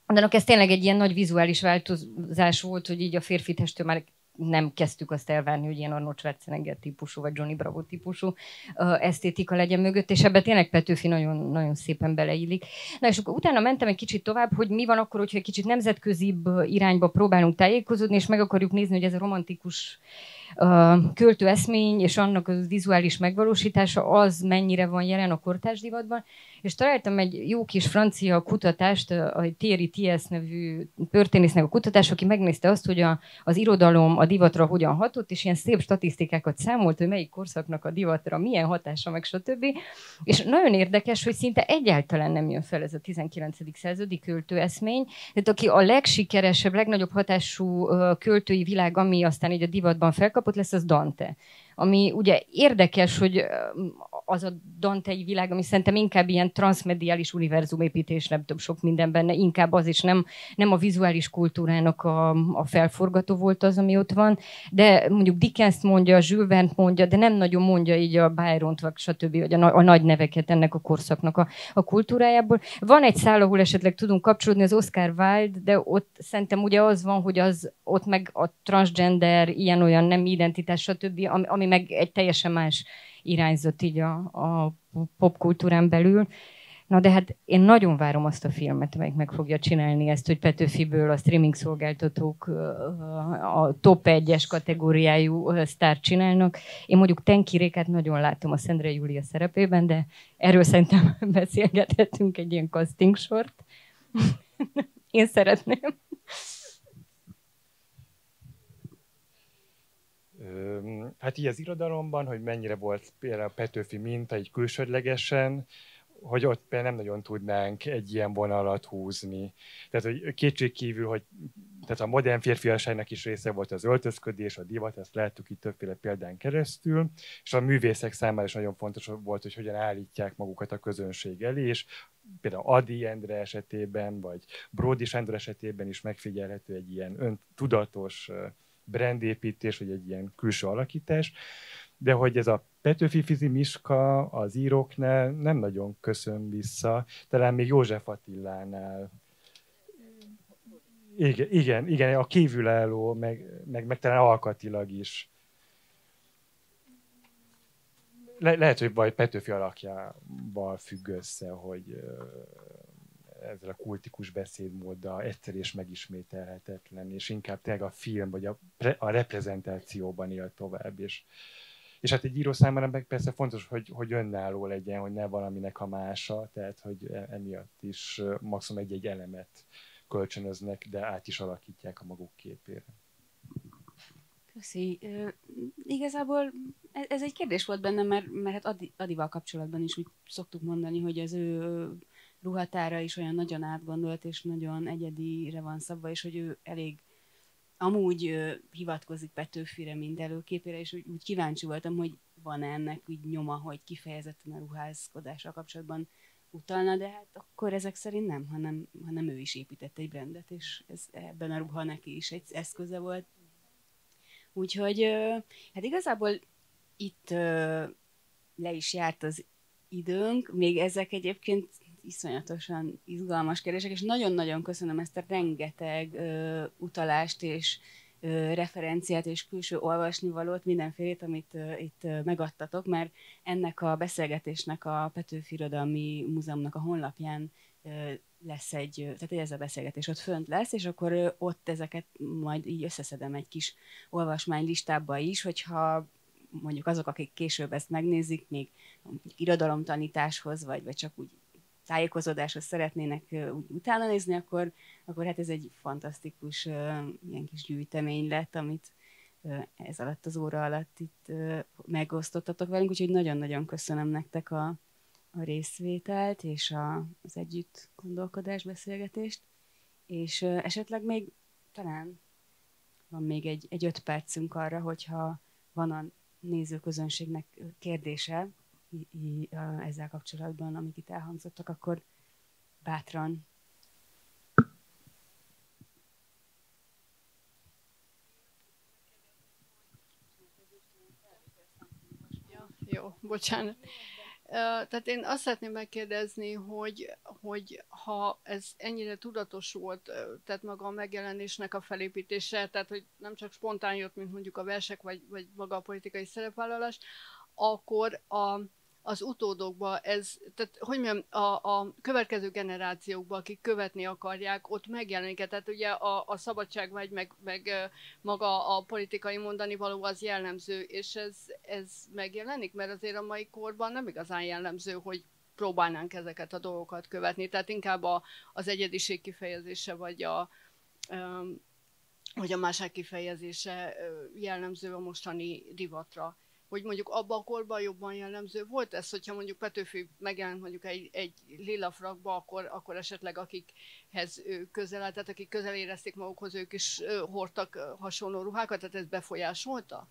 De ez tényleg egy ilyen nagy vizuális változás volt, hogy így a férfi testől már nem kezdtük azt elvárni, hogy ilyen Arnold Schwarzenegger típusú, vagy Johnny Bravo típusú uh, esztétika legyen mögött, és ebbe tényleg Petőfi nagyon, nagyon szépen beleillik. Na és akkor utána mentem egy kicsit tovább, hogy mi van akkor, hogyha egy kicsit nemzetközibb irányba próbálunk tájékozódni, és meg akarjuk nézni, hogy ez a romantikus uh, költő eszmény és annak a vizuális megvalósítása az mennyire van jelen a kortárs divatban, és találtam egy jó kis francia kutatást, a Thierry Thies nevű történésznek a kutatás, aki megnézte azt, hogy a, az irodalom, a divatra hogyan hatott, és ilyen szép statisztikákat számolt, hogy melyik korszaknak a divatra milyen hatása, meg stb. És nagyon érdekes, hogy szinte egyáltalán nem jön fel ez a 19. századi költőeszmény. Tehát aki a legsikeresebb, legnagyobb hatású költői világ, ami aztán így a divatban putea să se zdonte. Ami ugye érdekes, hogy az a Dantei világ, ami szerintem inkább ilyen transmediális univerzumépítés, nem tudom, sok minden benne, inkább az is nem, nem a vizuális kultúrának a, a felforgató volt az, ami ott van, de mondjuk Dickens mondja, Jules Verne mondja, de nem nagyon mondja így a Byron-t, vagy stb., vagy a, a nagy neveket ennek a korszaknak a, a kultúrájából. Van egy szál, ahol esetleg tudunk kapcsolódni, az Oscar Wilde, de ott szerintem ugye az van, hogy az ott meg a transgender, ilyen-olyan nem identitás, stb., ami, ami meg egy teljesen más irányzott így a, a popkultúrán belül. Na de hát én nagyon várom azt a filmet, amelyik meg fogja csinálni ezt, hogy Petőfiből a streaming szolgáltatók a top 1-es kategóriájú sztárt csinálnak. Én mondjuk Tenkiréket nagyon látom a Szendre Júlia szerepében, de erről szerintem beszélgethetünk egy ilyen casting sort. Én szeretném. Hát így az irodalomban, hogy mennyire volt például Petőfi minta, egy külsődlegesen, hogy ott például nem nagyon tudnánk egy ilyen vonalat húzni. Tehát, hogy kétség kívül, hogy tehát a modern férfiasságnak is része volt az öltözködés, a divat, ezt láttuk itt többféle példán keresztül, és a művészek számára is nagyon fontos volt, hogy hogyan állítják magukat a közönség elé, és például Adi Endre esetében, vagy Brody Sándor esetében is megfigyelhető egy ilyen öntudatos brandépítés, vagy egy ilyen külső alakítás, de hogy ez a Petőfi Fizi Miska az íróknál nem nagyon köszön vissza, talán még József Attilánál. Igen, igen, igen a kívülálló, meg, meg, meg talán alkatilag is. Le, lehet, hogy baj Petőfi alakjával függ össze, hogy ezzel a kultikus beszédmóddal egyszer és megismételhetetlen, és inkább tényleg a film vagy a, pre, a reprezentációban él tovább. És, és hát egy író számára meg persze fontos, hogy, hogy önálló legyen, hogy ne valaminek a mása, tehát hogy e, emiatt is maximum egy-egy elemet kölcsönöznek, de át is alakítják a maguk képére. Köszi. Igazából ez, ez egy kérdés volt bennem, mert, mert hát Adi, Adival kapcsolatban is úgy szoktuk mondani, hogy az ő ruhatára is olyan nagyon átgondolt, és nagyon egyedire van szabva, és hogy ő elég amúgy ö, hivatkozik Petőfire, mint előképére, és úgy, úgy kíváncsi voltam, hogy van -e ennek úgy nyoma, hogy kifejezetten a ruházkodással kapcsolatban utalna, de hát akkor ezek szerint nem, hanem, hanem ő is épített egy brandet, és ez, ebben a ruha neki is egy eszköze volt. Úgyhogy hát igazából itt le is járt az időnk, még ezek egyébként iszonyatosan izgalmas kérdések, és nagyon-nagyon köszönöm ezt a rengeteg ö, utalást és ö, referenciát és külső olvasnivalót, mindenfélét, amit ö, itt ö, megadtatok, mert ennek a beszélgetésnek a Petőfi Irodalmi Múzeumnak a honlapján ö, lesz egy, tehát ez a beszélgetés ott fönt lesz, és akkor ott ezeket majd így összeszedem egy kis olvasmány listába is, hogyha mondjuk azok, akik később ezt megnézik, még irodalomtanításhoz, vagy, vagy csak úgy tájékozódáshoz szeretnének úgy utána nézni, akkor, akkor hát ez egy fantasztikus ilyen kis gyűjtemény lett, amit ez alatt az óra alatt itt megosztottatok velünk, úgyhogy nagyon-nagyon köszönöm nektek a, a részvételt és a, az együtt gondolkodás beszélgetést, és esetleg még talán van még egy, egy öt percünk arra, hogyha van a nézőközönségnek kérdése, ezzel kapcsolatban, amik itt elhangzottak, akkor bátran jó, bocsánat. Tehát én azt szeretném megkérdezni, hogy, hogy ha ez ennyire tudatos volt, tehát maga a megjelenésnek a felépítése, tehát hogy nem csak spontán jött, mint mondjuk a versek, vagy, vagy maga a politikai szerepvállalás, akkor a, az utódokba ez, tehát hogy mondjam, a, a következő generációkba, akik követni akarják, ott megjelenik. Tehát ugye a, a szabadság vagy meg, meg maga a politikai mondani való az jellemző, és ez, ez megjelenik, mert azért a mai korban nem igazán jellemző, hogy próbálnánk ezeket a dolgokat követni. Tehát inkább a, az egyediség kifejezése, vagy a, hogy a másság kifejezése jellemző a mostani divatra. Hogy mondjuk abban a korban jobban jellemző volt ez, hogyha mondjuk Petőfi megjelent mondjuk egy, egy lila frakba, akkor, akkor esetleg akikhez közel állt, tehát akik közel érezték magukhoz, ők is hordtak hasonló ruhákat, tehát ez befolyásolta?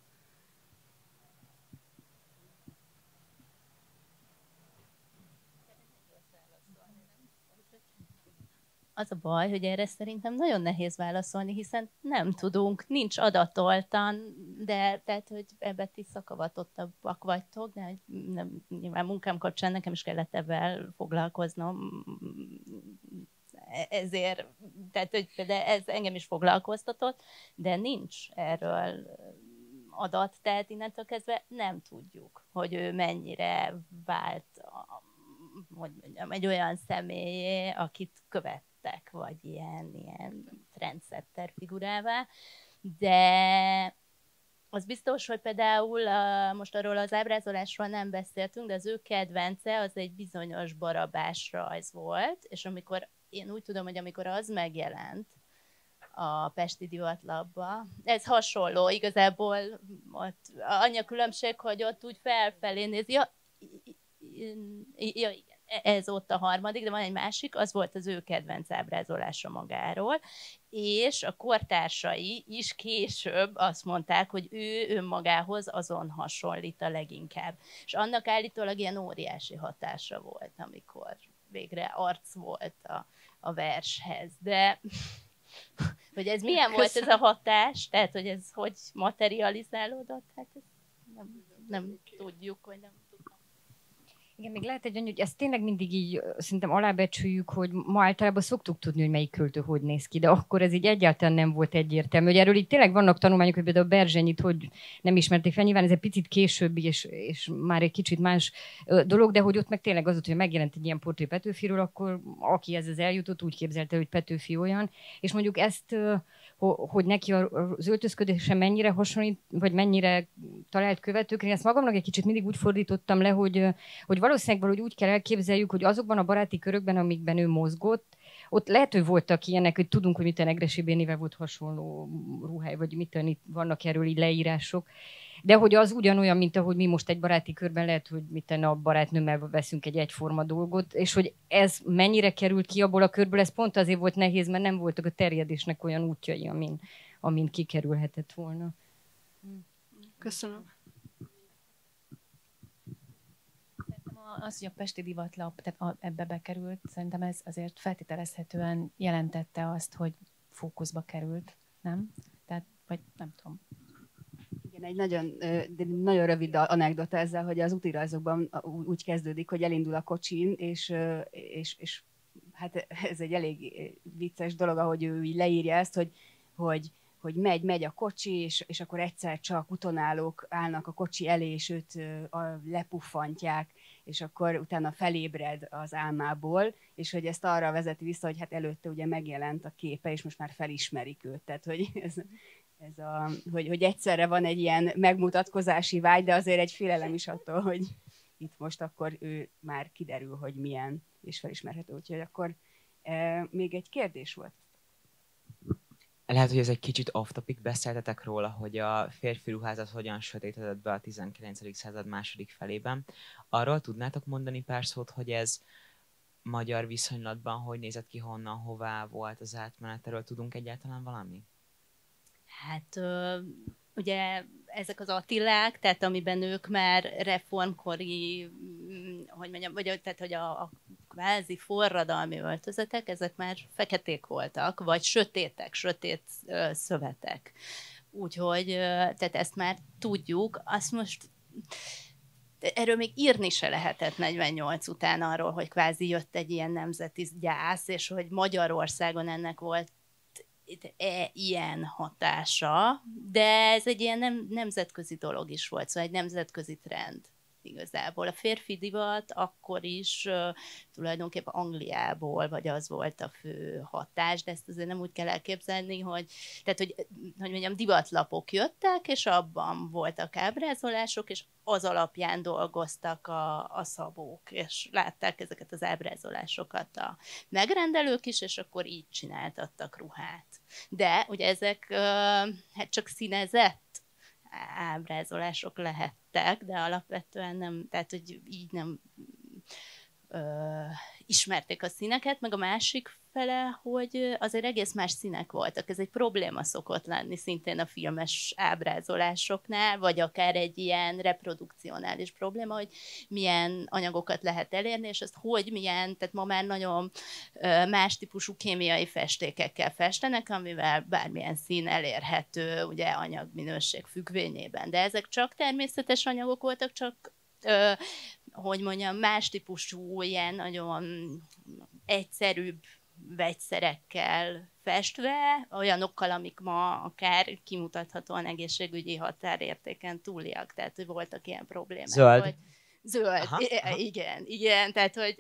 Az a baj, hogy erre szerintem nagyon nehéz válaszolni, hiszen nem tudunk, nincs adatoltan, de tehát, hogy ebbe ti szakavatottabbak vagytok, de nem, nyilván munkám kapcsán nekem is kellett ebben foglalkoznom, ezért, tehát, hogy de ez engem is foglalkoztatott, de nincs erről adat, tehát innentől kezdve nem tudjuk, hogy ő mennyire vált, hogy mondjam, egy olyan személyé, akit követ lettek, vagy ilyen, ilyen trendsetter figurává, de az biztos, hogy például most arról az ábrázolásról nem beszéltünk, de az ő kedvence az egy bizonyos barabás rajz volt, és amikor én úgy tudom, hogy amikor az megjelent a Pesti Divatlapba, ez hasonló, igazából ott annyi a különbség, hogy ott úgy felfelé nézi, ja, ja, igen, ez ott a harmadik, de van egy másik, az volt az ő kedvenc ábrázolása magáról, és a kortársai is később azt mondták, hogy ő önmagához azon hasonlít a leginkább. És annak állítólag ilyen óriási hatása volt, amikor végre arc volt a, a vershez. De hogy ez milyen Köszönöm. volt ez a hatás, tehát hogy ez hogy materializálódott, hát ezt nem, nem tudjuk, vagy nem igen, még lehet egy hogy ezt tényleg mindig így szerintem alábecsüljük, hogy ma általában szoktuk tudni, hogy melyik költő hogy néz ki, de akkor ez így egyáltalán nem volt egyértelmű. Hogy erről így tényleg vannak tanulmányok, hogy például Berzsenyit hogy nem ismerték fel, nyilván ez egy picit későbbi, és, és már egy kicsit más dolog, de hogy ott meg tényleg az, hogy megjelent egy ilyen portré Petőfiről, akkor aki ez az eljutott, úgy képzelte, hogy Petőfi olyan, és mondjuk ezt hogy neki az öltözködése mennyire hasonlít, vagy mennyire talált követőkre. Én ezt magamnak egy kicsit mindig úgy fordítottam le, hogy, hogy valószínűleg valahogy úgy kell elképzeljük, hogy azokban a baráti körökben, amikben ő mozgott, ott lehet, hogy voltak ilyenek, hogy tudunk, hogy mit a Negresi Bénivel volt hasonló ruháj, vagy mit itt vannak erről így leírások. De hogy az ugyanolyan, mint ahogy mi most egy baráti körben lehet, hogy mit tenne a barátnőmmel veszünk egy egyforma dolgot, és hogy ez mennyire került ki abból a körből, ez pont azért volt nehéz, mert nem voltak a terjedésnek olyan útjai, amin, amin kikerülhetett volna. Köszönöm. Az, hogy a Pesti Divatlap tehát ebbe bekerült, szerintem ez azért feltételezhetően jelentette azt, hogy fókuszba került, nem? Tehát, vagy nem tudom. Igen, egy nagyon, nagyon rövid anekdota ezzel, hogy az útirajzokban úgy kezdődik, hogy elindul a kocsin, és, és, és hát ez egy elég vicces dolog, ahogy ő így leírja ezt, hogy, hogy, hogy megy, megy a kocsi, és, és akkor egyszer csak utonállók állnak a kocsi elé, és őt a, lepuffantják, és akkor utána felébred az álmából, és hogy ezt arra vezeti vissza, hogy hát előtte ugye megjelent a képe, és most már felismerik őt. Tehát, hogy ez, ez a, hogy, hogy egyszerre van egy ilyen megmutatkozási vágy, de azért egy félelem is attól, hogy itt most akkor ő már kiderül, hogy milyen, és felismerhető. Úgyhogy akkor e, még egy kérdés volt. Lehet, hogy ez egy kicsit off-topic beszéltetek róla, hogy a férfi ruházat hogyan sötétedett be a 19. század második felében. Arról tudnátok mondani pár szót, hogy ez magyar viszonylatban hogy nézett ki, honnan, hová volt az átmenet? Erről tudunk egyáltalán valami? Hát ugye ezek az Attilák, tehát amiben ők már reformkori, mm, hogy mondjam, vagy tehát, hogy a, a kvázi forradalmi öltözetek, ezek már feketék voltak, vagy sötétek, sötét ö, szövetek. Úgyhogy, ö, tehát ezt már tudjuk. Azt most erről még írni se lehetett 48 után arról, hogy kvázi jött egy ilyen nemzeti gyász, és hogy Magyarországon ennek volt e, ilyen hatása, de ez egy ilyen nem, nemzetközi dolog is volt, szóval egy nemzetközi trend. Igazából. A férfi divat akkor is uh, tulajdonképpen Angliából, vagy az volt a fő hatás, de ezt azért nem úgy kell elképzelni, hogy, tehát, hogy, hogy mondjam, divatlapok jöttek, és abban voltak ábrázolások, és az alapján dolgoztak a, a szabók, és látták ezeket az ábrázolásokat a megrendelők is, és akkor így csináltattak ruhát. De ugye ezek hát csak színezett ábrázolások lehettek, de alapvetően nem, tehát hogy így nem ö, ismerték a színeket, meg a másik fele, hogy azért egész más színek voltak. Ez egy probléma szokott lenni szintén a filmes ábrázolásoknál, vagy akár egy ilyen reprodukcionális probléma, hogy milyen anyagokat lehet elérni, és ezt hogy milyen, tehát ma már nagyon más típusú kémiai festékekkel festenek, amivel bármilyen szín elérhető, ugye anyagminőség függvényében. De ezek csak természetes anyagok voltak, csak hogy mondjam, más típusú, ilyen nagyon egyszerűbb vegyszerekkel festve, olyanokkal, amik ma akár kimutathatóan egészségügyi határértéken túliak, tehát hogy voltak ilyen problémák. Zöld. Hogy, Zöld, aha, aha. igen, igen, tehát hogy,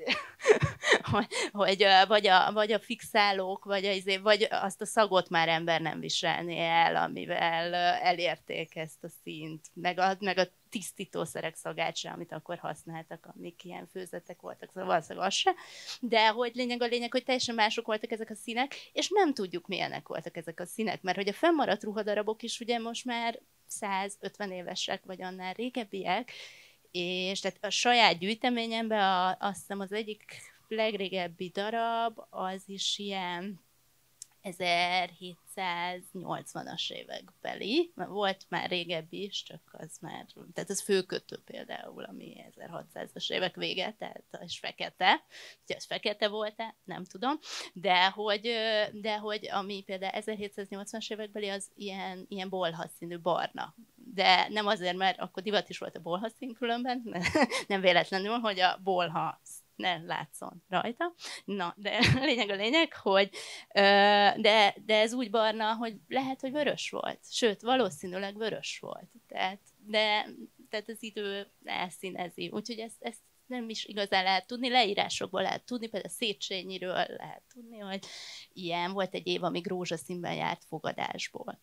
hogy, vagy, a, vagy a fixálók, vagy, a, vagy azt a szagot már ember nem viselni el, amivel elérték ezt a színt, meg a, meg a tisztítószerek szagát se, amit akkor használtak, amik ilyen főzetek voltak, szóval valószínűleg az se. De hogy lényeg a lényeg, hogy teljesen mások voltak ezek a színek, és nem tudjuk, milyenek voltak ezek a színek, mert hogy a fennmaradt ruhadarabok is ugye most már 150 évesek, vagy annál régebbiek, és tehát a saját gyűjteményemben a, azt hiszem az egyik legrégebbi darab az is ilyen 1780-as évekbeli, mert volt már régebbi is, csak az már, tehát az főkötő például, ami 1600-as évek vége, tehát az fekete, hogy az fekete volt-e, nem tudom, de hogy, de hogy ami például 1780-as évekbeli, az ilyen, ilyen bolhaszínű barna, de nem azért, mert akkor divat is volt a bolhaszín különben, nem véletlenül, hogy a bolha ne látszon rajta. Na, de lényeg a lényeg, hogy de, de ez úgy barna, hogy lehet, hogy vörös volt. Sőt, valószínűleg vörös volt. Tehát, de tehát az idő elszínezi. Úgyhogy ezt, ezt nem is igazán lehet tudni, leírásokból lehet tudni, például Széchenyiről lehet tudni, hogy ilyen volt egy év, amíg rózsaszínben járt fogadásból.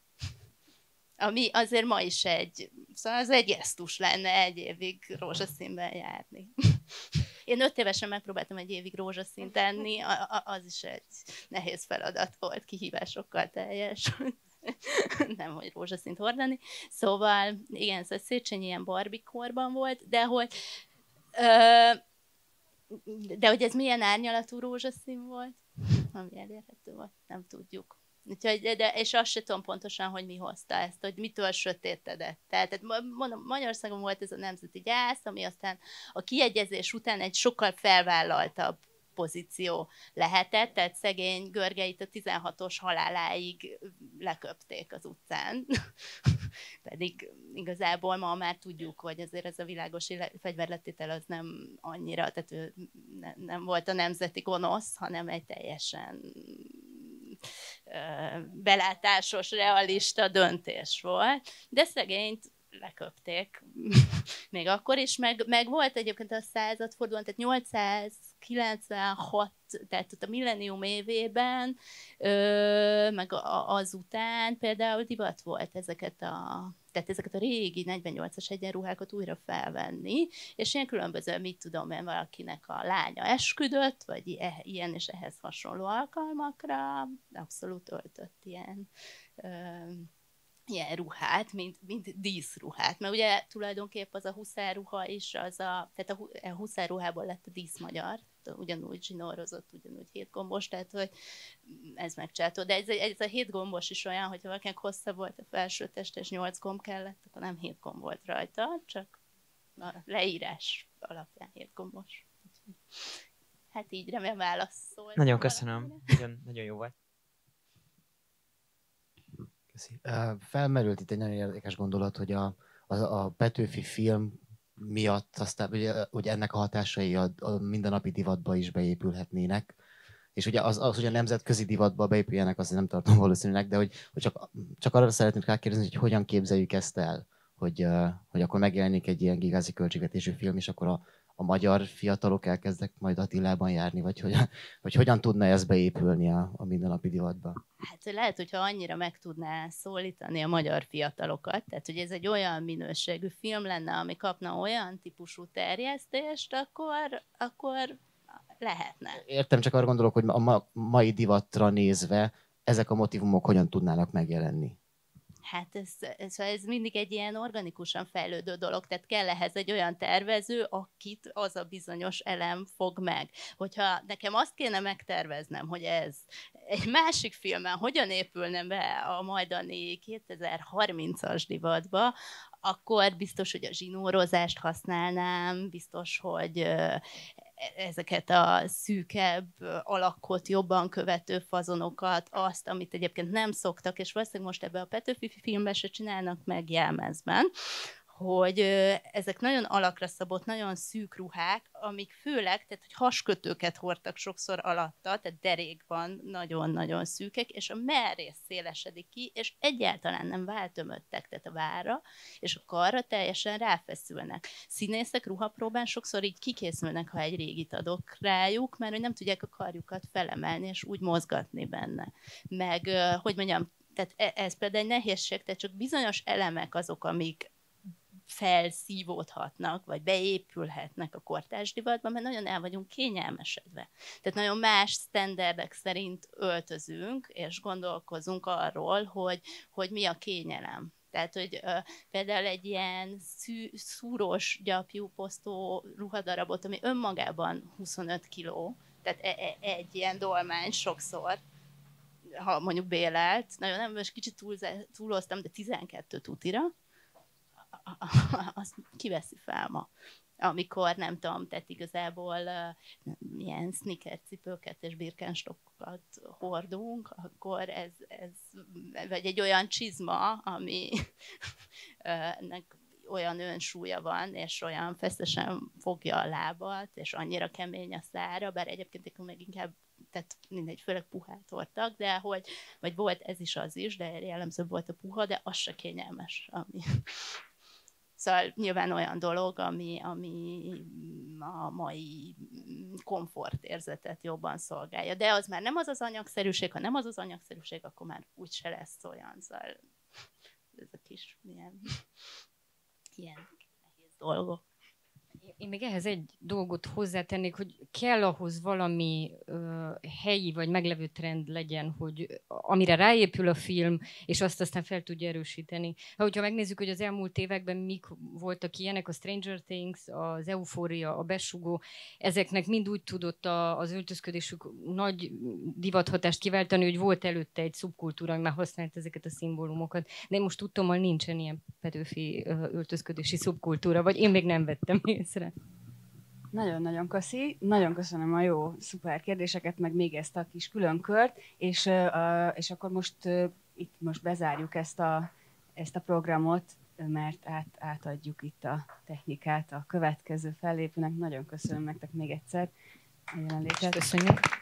Ami azért ma is egy, szóval az egy gesztus lenne egy évig rózsaszínben járni. Én öt évesen megpróbáltam egy évig rózsaszínt tenni, az is egy nehéz feladat volt, kihívásokkal teljes. nem, hogy rózsaszint hordani. Szóval, igen, szóval Széchenyi ilyen korban volt, de hogy ö, de hogy ez milyen árnyalatú rózsaszín volt, ami elérhető volt, nem tudjuk. Úgyhogy, de, és azt sem tudom pontosan, hogy mi hozta ezt, hogy mitől sötétedett. Tehát, tehát mondom, Magyarországon volt ez a nemzeti gyász, ami aztán a kiegyezés után egy sokkal felvállaltabb pozíció lehetett, tehát szegény Görgeit a 16-os haláláig leköpték az utcán. Pedig igazából ma már tudjuk, hogy azért ez a világos fegyverletétel az nem annyira, tehát ő nem volt a nemzeti gonosz, hanem egy teljesen belátásos, realista döntés volt, de szegényt leköpték. Még akkor is, meg, meg volt egyébként a századfordulón, tehát 896, tehát a millennium évében, ö, meg azután például divat volt ezeket a tehát ezeket a régi 48-as egyenruhákat újra felvenni, és ilyen különböző, mit tudom én, valakinek a lánya esküdött, vagy ilyen és ehhez hasonló alkalmakra, abszolút öltött ilyen ö, ilyen ruhát, mint, mint díszruhát. Mert ugye tulajdonképp az a huszárruha is, az a, tehát a huszárruhából lett a díszmagyar, ugyanúgy zsinórozott, ugyanúgy hétgombos, tehát hogy ez megcsinálta. De ez, ez a hét gombos is olyan, hogy valakinek hosszabb volt a felső test, és nyolc gomb kellett, akkor nem hét gomb volt rajta, csak a leírás alapján hét gombos. Hát így remélem válaszol. Nagyon köszönöm, nagyon, nagyon jó volt. Köszi. Felmerült itt egy nagyon érdekes gondolat, hogy a, a, a Petőfi film miatt aztán ugye, ugye ennek a hatásai a, a mindennapi divatba is beépülhetnének. És ugye az, az, hogy a nemzetközi divatba beépüljenek, azt nem tartom valószínűleg, de hogy, hogy csak, csak arra szeretnék rákérdezni, hogy hogyan képzeljük ezt el hogy, hogy akkor megjelenik egy ilyen gigázi költségvetésű film, és akkor a, a magyar fiatalok elkezdek majd Attilában járni, vagy hogy, hogy hogyan tudna ez beépülni a, a mindennapi divatba? Hát lehet, hogyha annyira meg tudná szólítani a magyar fiatalokat, tehát hogy ez egy olyan minőségű film lenne, ami kapna olyan típusú terjesztést, akkor, akkor lehetne. Értem, csak arra gondolok, hogy a ma, mai divatra nézve ezek a motivumok hogyan tudnának megjelenni. Hát ez, ez, ez mindig egy ilyen organikusan fejlődő dolog, tehát kell ehhez egy olyan tervező, akit az a bizonyos elem fog meg. Hogyha nekem azt kéne megterveznem, hogy ez egy másik filmen hogyan épülne be a majdani 2030-as divatba, akkor biztos, hogy a zsinórozást használnám, biztos, hogy ezeket a szűkebb alakot, jobban követő fazonokat, azt, amit egyébként nem szoktak, és valószínűleg most ebbe a Petőfi filmbe se csinálnak meg jelmezben, hogy ezek nagyon alakra szabott, nagyon szűk ruhák, amik főleg, tehát hogy haskötőket hordtak sokszor alatta, tehát derékban nagyon-nagyon szűkek, és a merrész szélesedik ki, és egyáltalán nem váltömöttek, tehát a vára, és a karra teljesen ráfeszülnek. Színészek ruhapróbán sokszor így kikészülnek, ha egy régit adok rájuk, mert hogy nem tudják a karjukat felemelni, és úgy mozgatni benne. Meg, hogy mondjam, tehát e, ez például egy nehézség, tehát csak bizonyos elemek azok, amik, felszívódhatnak, vagy beépülhetnek a kortárs divatba, mert nagyon el vagyunk kényelmesedve. Tehát nagyon más standardek szerint öltözünk, és gondolkozunk arról, hogy, hogy mi a kényelem. Tehát, hogy uh, például egy ilyen szű, szúros, gyapjú, posztó ruhadarabot, ami önmagában 25 kiló, tehát e- e- egy ilyen dolmány sokszor, ha mondjuk bélelt, nagyon nem, most kicsit túl, túloztam, de 12 tutira, azt kiveszi fel ma amikor nem tudom, tehát igazából uh, milyen sneaker cipőket és birkenstockokat hordunk, akkor ez, ez vagy egy olyan csizma, ami nek olyan önsúlya van, és olyan feszesen fogja a lábat, és annyira kemény a szára, bár egyébként meg inkább tehát mindegy, főleg puhát hordtak, de hogy, vagy volt ez is az is, de jellemző volt a puha, de az se kényelmes, ami Szóval nyilván olyan dolog, ami, ami a mai komfortérzetet jobban szolgálja. De az már nem az az anyagszerűség, ha nem az az anyagszerűség, akkor már úgyse lesz olyan. Szóval ez a kis ilyen, ilyen nehéz dolgok. Én még ehhez egy dolgot hozzátennék, hogy kell ahhoz valami ö, helyi vagy meglevő trend legyen, hogy amire ráépül a film, és azt aztán fel tudja erősíteni. Ha hogyha megnézzük, hogy az elmúlt években mik voltak ilyenek, a Stranger Things, az Eufória, a Besugó, ezeknek mind úgy tudott a, az öltözködésük nagy divathatást kiváltani, hogy volt előtte egy szubkultúra, ami már használt ezeket a szimbólumokat. De én most tudtam, hogy nincsen ilyen Petőfi öltözködési szubkultúra, vagy én még nem vettem észre. Nagyon-nagyon köszi. Nagyon köszönöm a jó, szuper kérdéseket, meg még ezt a kis különkört, és, és akkor most itt most bezárjuk ezt a, ezt a programot, mert át, átadjuk itt a technikát a következő fellépőnek. Nagyon köszönöm nektek még egyszer a jelenlétet. Köszönjük.